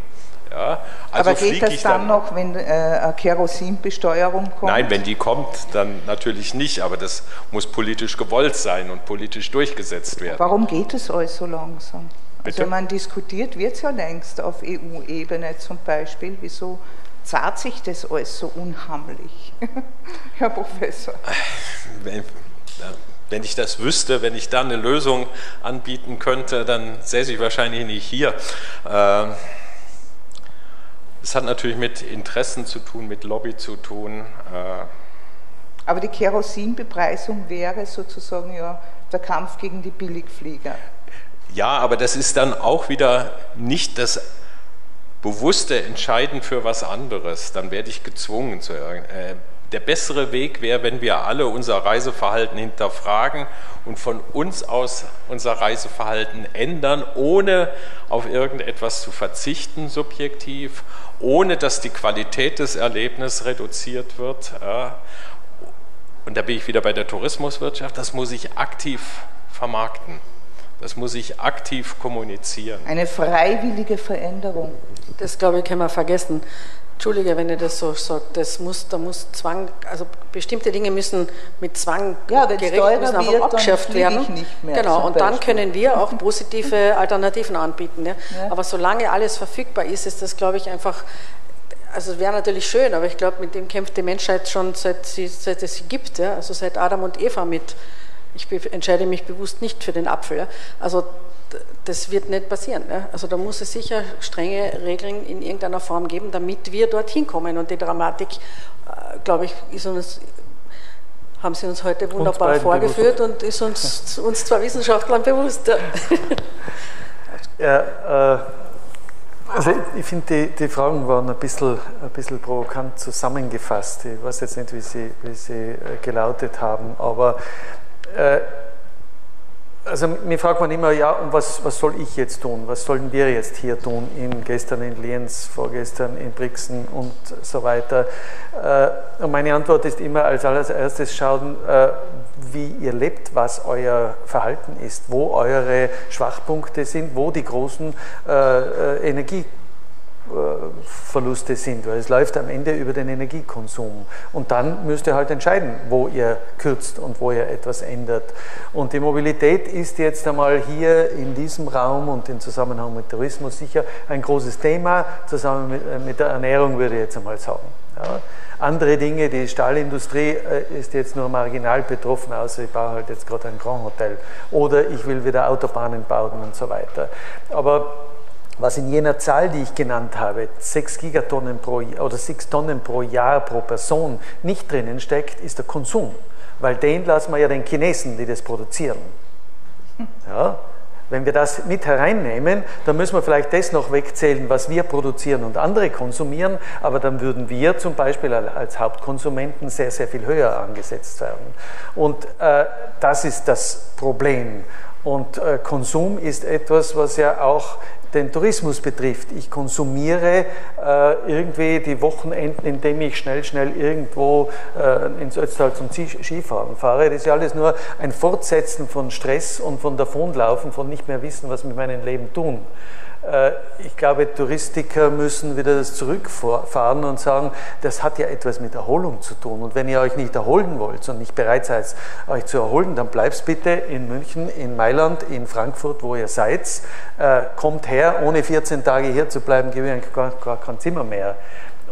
Ja, also Aber geht das dann, dann, noch, wenn äh, Kerosinbesteuerung kommt? Nein, wenn die kommt, dann natürlich nicht. Aber das muss politisch gewollt sein und politisch durchgesetzt werden. Warum geht es euch so langsam? Bitte? Also man diskutiert wird es ja längst auf EU-Ebene zum Beispiel. Wieso zahlt sich das alles so unheimlich, (laughs) Herr Professor? Wenn, wenn ich das wüsste, wenn ich da eine Lösung anbieten könnte, dann säße ich wahrscheinlich nicht hier. Ähm, es hat natürlich mit Interessen zu tun, mit Lobby zu tun. Äh. Aber die Kerosinbepreisung wäre sozusagen ja der Kampf gegen die Billigflieger. Ja, aber das ist dann auch wieder nicht das bewusste Entscheiden für was anderes, dann werde ich gezwungen zu äh, der bessere Weg wäre, wenn wir alle unser Reiseverhalten hinterfragen und von uns aus unser Reiseverhalten ändern, ohne auf irgendetwas zu verzichten, subjektiv, ohne dass die Qualität des Erlebnisses reduziert wird. Und da bin ich wieder bei der Tourismuswirtschaft, das muss ich aktiv vermarkten. Das muss ich aktiv kommunizieren. Eine freiwillige Veränderung. Das, glaube ich, kann man vergessen. Entschuldige, wenn ihr das so sagt, das muss, da muss Zwang, also bestimmte Dinge müssen mit Zwang ja, gerecht, müssen einfach abgeschafft werden. genau, und dann können wir auch (laughs) positive Alternativen anbieten. Ja? ja. Aber solange alles verfügbar ist, ist das, glaube ich, einfach also wäre natürlich schön, aber ich glaube, mit dem kämpft die Menschheit schon seit, sie, seit es sie gibt, ja? also seit Adam und Eva mit ich entscheide mich bewusst nicht für den Apfel. Also das wird nicht passieren. Also da muss es sicher strenge Regeln in irgendeiner Form geben, damit wir dorthin kommen. Und die Dramatik, äh, glaube ich, ist uns, haben Sie uns heute wunderbar uns vorgeführt bewusst. und ist uns, (laughs) uns zwei Wissenschaftlern bewusst. (laughs) Ja, äh, also ich, finde, die, die, Fragen waren ein bisschen, ein bisschen provokant zusammengefasst. Ich weiß jetzt nicht, wie sie, wie sie äh, gelautet haben, aber äh, also mir fragt man immer, ja, und was, was soll ich jetzt tun? Was sollen wir jetzt hier tun? In, gestern in Lienz, vorgestern in Brixen und so weiter. Äh, und meine Antwort ist immer als allererstes schauen, äh, wie ihr lebt, was euer Verhalten ist, wo eure Schwachpunkte sind, wo die großen Energie Verluste sind, weil es läuft am Ende über den Energiekonsum. Und dann müsst ihr halt entscheiden, wo ihr kürzt und wo ihr etwas ändert. Und die Mobilität ist jetzt einmal hier in diesem Raum und im Zusammenhang mit Tourismus sicher ein großes Thema. Zusammen mit, äh, mit der Ernährung würde ich jetzt einmal sagen. Ja. Andere Dinge, die Stahlindustrie äh, ist jetzt nur marginal betroffen, außer ich baue halt jetzt gerade ein Grand Hotel. Oder ich will wieder Autobahnen bauen und so weiter. Aber was in jener Zahl, die ich genannt habe, 6 Gigatonnen pro, oder 6 Tonnen pro Jahr pro Person nicht drinnen steckt, ist der Konsum. Weil den lassen wir ja den Chinesen, die das produzieren. (laughs) Ja? Wenn wir das mit hereinnehmen, dann müssen wir vielleicht das noch wegzählen, was wir produzieren und andere konsumieren, aber dann würden wir zum Beispiel als Hauptkonsumenten sehr, sehr viel höher angesetzt werden. Und äh, das ist das Problem. Und äh, Konsum ist etwas, was ja auch den Tourismus betrifft. Ich konsumiere äh, irgendwie die Wochenenden, indem ich schnell, schnell irgendwo äh, ins Ötztal zum Skifahren fahre. Das ist ja alles nur ein Fortsetzen von Stress und von Davonlaufen, von nicht mehr wissen, was mit meinem Leben tun. Äh, ich glaube, Touristiker müssen wieder das zurückfahren und sagen, das hat ja etwas mit Erholung zu tun. Und wenn ihr euch nicht erholen wollt und nicht bereit seid, euch zu erholen, dann bleibt bitte in München, in Mailand, in Frankfurt, wo ihr seid. Äh, kommt her, ohne 14 Tage hier zu bleiben, gebe ich gar, gar kein Zimmer mehr.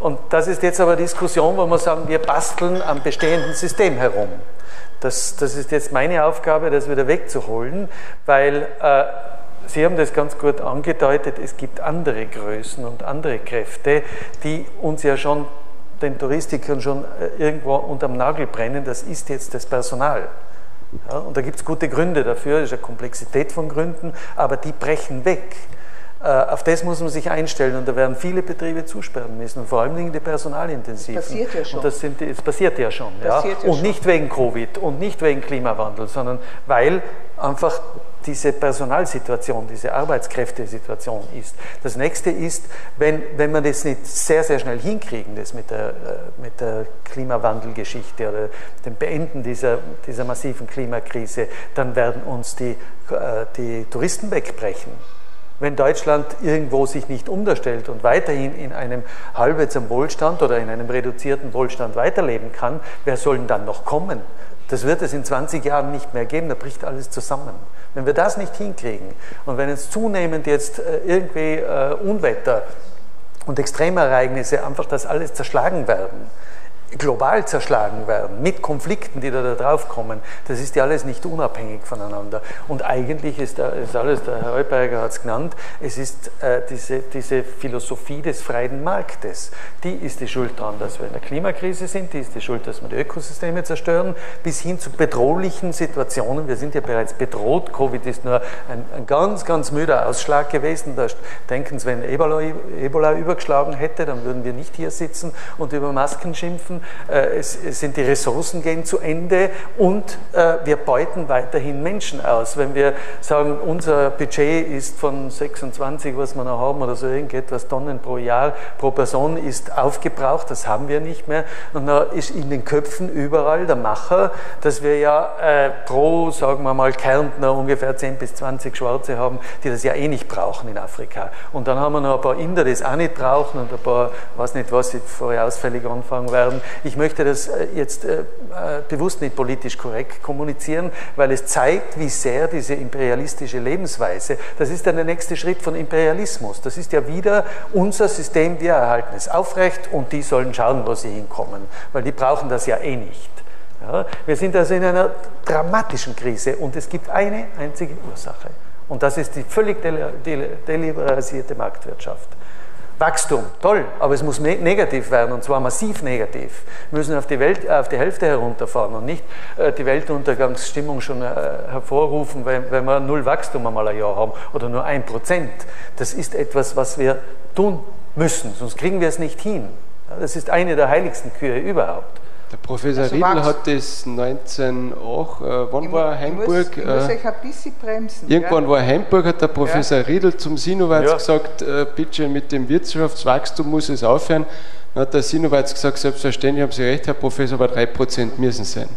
Und das ist jetzt aber eine Diskussion, wo wir sagen, wir basteln am bestehenden System herum. Das, das ist jetzt meine Aufgabe, das wieder wegzuholen, weil äh, Sie haben das ganz gut angedeutet, es gibt andere Größen und andere Kräfte, die uns ja schon, den Touristikern schon äh, irgendwo unterm Nagel brennen, das ist jetzt das Personal. Ja, und da gibt es gute Gründe dafür, das ist eine Komplexität von Gründen, aber die brechen weg. Äh, auf das muss man sich einstellen und da werden viele Betriebe zusperren müssen und vor allem die personalintensiven. Das passiert ja schon. Und das, sind, das passiert ja schon. Passiert ja. ja und schon. nicht wegen Covid und nicht wegen Klimawandel, sondern weil einfach diese Personalsituation, diese Arbeitskräftesituation ist. Das nächste ist, wenn, wenn wir das nicht sehr, sehr schnell hinkriegen, das mit der, äh, mit der Klimawandelgeschichte oder dem Beenden dieser, dieser massiven Klimakrise, dann werden uns die, äh, die Touristen wegbrechen. Wenn Deutschland irgendwo sich nicht unterstellt und weiterhin in einem halbwegs Wohlstand oder in einem reduzierten Wohlstand weiterleben kann, wer soll denn dann noch kommen? Das wird es in 20 Jahren nicht mehr geben, da bricht alles zusammen. Wenn wir das nicht hinkriegen und wenn jetzt zunehmend jetzt äh, irgendwie äh, Unwetter und Extremereignisse einfach das alles zerschlagen werden, global zerschlagen werden, mit Konflikten, die da, da drauf kommen, das ist ja alles nicht unabhängig voneinander. Und eigentlich ist, da, ist alles, der Herr Heuberger hat es genannt, es ist äh, diese, diese Philosophie des freien Marktes, die ist die Schuld daran, dass wir in der Klimakrise sind, die ist die Schuld, dass wir die Ökosysteme zerstören, bis hin zu bedrohlichen Situationen. Wir sind ja bereits bedroht, Covid ist nur ein, ein ganz, ganz müder Ausschlag gewesen. Da denken Sie, wenn Ebola, Ebola übergeschlagen hätte, dann würden wir nicht hier sitzen und über Masken schimpfen kämpfen, äh, es, es, sind die Ressourcen gehen zu Ende und äh, wir beuten weiterhin Menschen aus. Wenn wir sagen, unser Budget ist von 26, was wir noch haben, oder so irgendetwas Tonnen pro Jahr, pro Person ist aufgebraucht, das haben wir nicht mehr. Und da ist in den Köpfen überall der Macher, dass wir ja äh, pro, sagen wir mal, Kärntner ungefähr 10 bis 20 Schwarze haben, die das ja eh nicht brauchen in Afrika. Und dann haben wir noch ein paar Inder, die es auch nicht brauchen und ein paar, weiß nicht was, die vorher ausfällig anfangen werden. Ich möchte das äh, jetzt äh, äh, bewusst nicht politisch korrekt kommunizieren, weil es zeigt, wie sehr diese imperialistische Lebensweise, das ist dann der nächste Schritt von Imperialismus. Das ist ja wieder unser System, wir erhalten es aufrecht und die sollen schauen, wo sie hinkommen, weil die brauchen das ja eh nicht. Ja, wir sind also in einer dramatischen Krise und es gibt eine einzige Ursache. Und das ist die völlig deliberalisierte Marktwirtschaft. Wachstum, toll, aber es muss negativ werden und zwar massiv negativ. Wir müssen auf die, Welt, auf die Hälfte herunterfahren und nicht äh, die Weltuntergangsstimmung schon äh, hervorrufen, wenn, wenn wir null Wachstum einmal ein Jahr haben oder nur ein Prozent. Das ist etwas, was wir tun müssen, sonst kriegen wir es nicht hin. Das ist eine der heiligsten Kühe überhaupt. Der Professor also Riedl hat das 19 auch, äh, wann ich war Heimburg? Muss, ich muss äh, euch ein bisschen bremsen. Irgendwann ja. war Heimburg, hat der Professor ja. Riedl zum Sinowatz ja. gesagt, äh, bitte mit dem Wirtschaftswachstum muss es aufhören. Dann hat der Sinowatz gesagt, selbstverständlich haben Sie recht, Herr Professor, aber 3% müssen sein.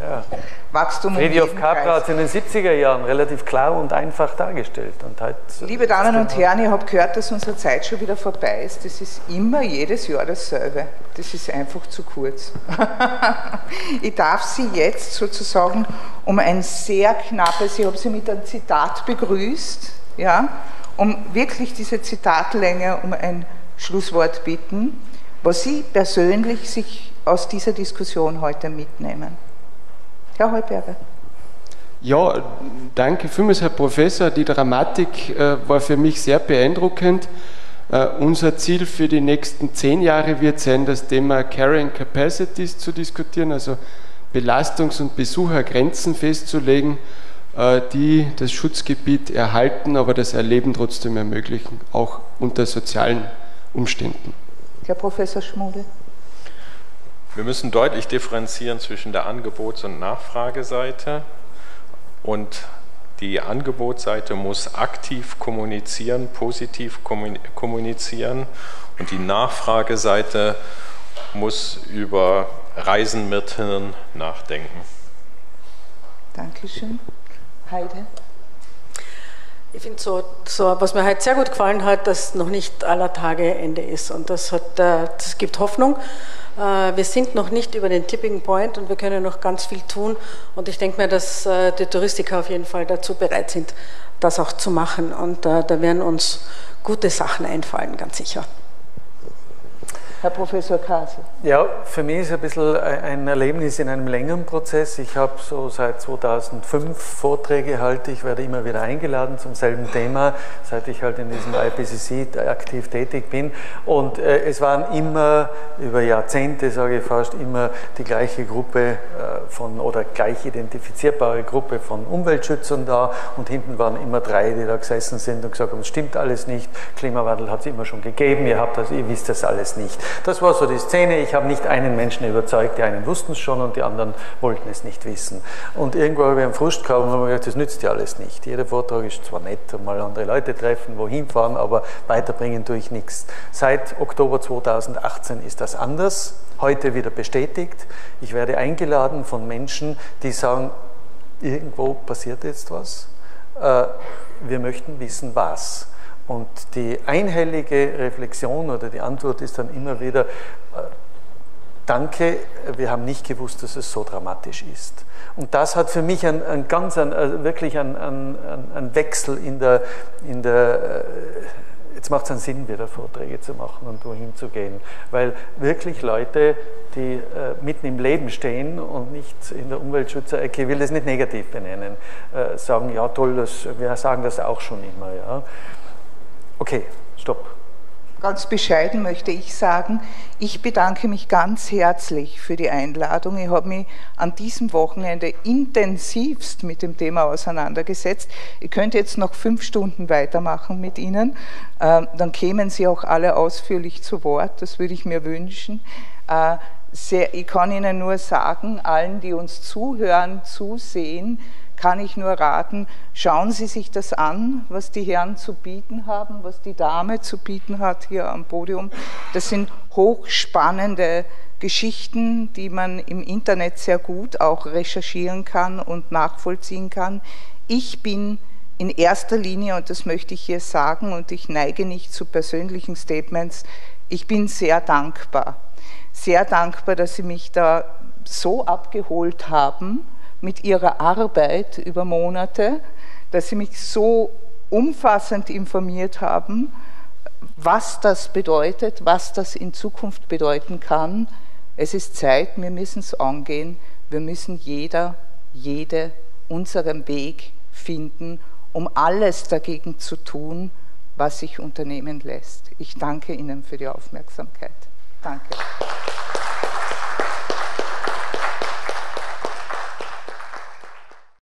Ja. Wachstum Fridtjof Capra hat es in den 70er Jahren relativ klar und einfach dargestellt. Und halt Liebe Damen und Herren, ihr habt gehört, dass unsere Zeit schon wieder vorbei ist. Das ist immer jedes Jahr dasselbe. Das ist einfach zu kurz. (laughs) ich darf Sie jetzt sozusagen um ein sehr knappes, ich habe Sie mit einem Zitat begrüßt, ja, um wirklich diese Zitatlänge, um ein Schlusswort bitten, was Sie persönlich sich aus dieser Diskussion heute mitnehmen. Herr Heuberger. Ja, danke vielmals, Herr Professor. Die Dramatik äh, war für mich sehr beeindruckend. Uh, unser Ziel für die nächsten zehn Jahre wird sein, das Thema Carrying Capacities zu diskutieren, also Belastungs- und Besuchergrenzen festzulegen, uh, die das Schutzgebiet erhalten, aber das Erleben trotzdem ermöglichen, auch unter sozialen Umständen. Herr Professor Schmude. Wir müssen deutlich differenzieren zwischen der Angebots- und Nachfrageseite und die Angebotsseite muss aktiv kommunizieren, positiv kommunizieren und die Nachfrageseite muss über Reisen mit Hirn nachdenken. Dankeschön. Heide. Ich finde so, so, was mir heute sehr gut gefallen hat, dass noch nicht aller Tage Ende ist und das, hat, äh, das gibt Hoffnung. Äh, wir sind noch nicht über den Tipping Point und wir können noch ganz viel tun. Und ich denke mir, dass äh, die Touristiker auf jeden Fall dazu bereit sind, das auch zu machen. Und äh, da werden uns gute Sachen einfallen, ganz sicher. Herr Professor Kase. Ja, für mich ist ein bisschen ein Erlebnis in einem längeren Prozess. Ich habe so seit 2005 Vorträge halte. Ich werde immer wieder eingeladen zum selben Thema, seit ich halt in diesem IPCC aktiv tätig bin. Und äh, es waren immer über Jahrzehnte, sage ich fast, immer die gleiche Gruppe äh, von oder gleich identifizierbare Gruppe von Umweltschützern da und hinten waren immer drei, die da gesessen sind und gesagt haben, es stimmt alles nicht, Klimawandel hat es immer schon gegeben, ihr habt das, ihr wisst das alles nicht. Das war so die Szene, ich habe nicht einen Menschen überzeugt, die einen wussten es schon und die anderen wollten es nicht wissen. Und irgendwo habe ich einen Frust gehabt und habe gesagt, das nützt ja alles nicht. Jeder Vortrag ist zwar nett, mal andere Leute treffen, wohin fahren, aber weiterbringen tue ich nichts. Seit Oktober 2018 ist das anders, heute wieder bestätigt. Ich werde eingeladen von Menschen, die sagen, irgendwo passiert jetzt was. Äh, wir möchten wissen, was. Und die einhellige Reflexion oder die Antwort ist dann immer wieder, äh, danke, wir haben nicht gewusst, dass es so dramatisch ist. Und das hat für mich ein, ein ganz, ein, äh, wirklich ein, ein, Wechsel in der, in der jetzt macht es einen Sinn, wieder Vorträge zu machen und wohin zu gehen, weil wirklich Leute, die äh, mitten im Leben stehen und nicht in der Umweltschützerecke, ich will das nicht negativ benennen, äh, sagen, ja toll, das, wir sagen das auch schon immer. Ja. Okay, stopp. Ganz bescheiden möchte ich sagen, ich bedanke mich ganz herzlich für die Einladung. Ich habe mich an diesem Wochenende intensivst mit dem Thema auseinandergesetzt. Ich könnte jetzt noch fünf Stunden weitermachen mit Ihnen. Ähm, dann kämen Sie auch alle ausführlich zu Wort. Das würde ich mir wünschen. Äh, ich kann Ihnen nur sagen, allen, die uns zuhören, zusehen, kann ich nur raten, schauen Sie sich das an, was die Herren zu bieten haben, was die Dame zu bieten hat hier am Podium. Das sind hochspannende Geschichten, die man im Internet sehr gut auch recherchieren kann und nachvollziehen kann. Ich bin in erster Linie, und das möchte ich hier sagen, und ich neige nicht zu persönlichen Statements, ich bin sehr dankbar. Sehr dankbar, dass Sie mich da so abgeholt haben mit ihrer Arbeit über Monate, dass sie mich so umfassend informiert haben, was das bedeutet, was das in Zukunft bedeuten kann. Es ist Zeit, wir müssen es angehen, wir müssen jeder, jede unseren Weg finden, um alles dagegen zu tun, was sich unternehmen lässt. Ich danke Ihnen für die Aufmerksamkeit. Danke.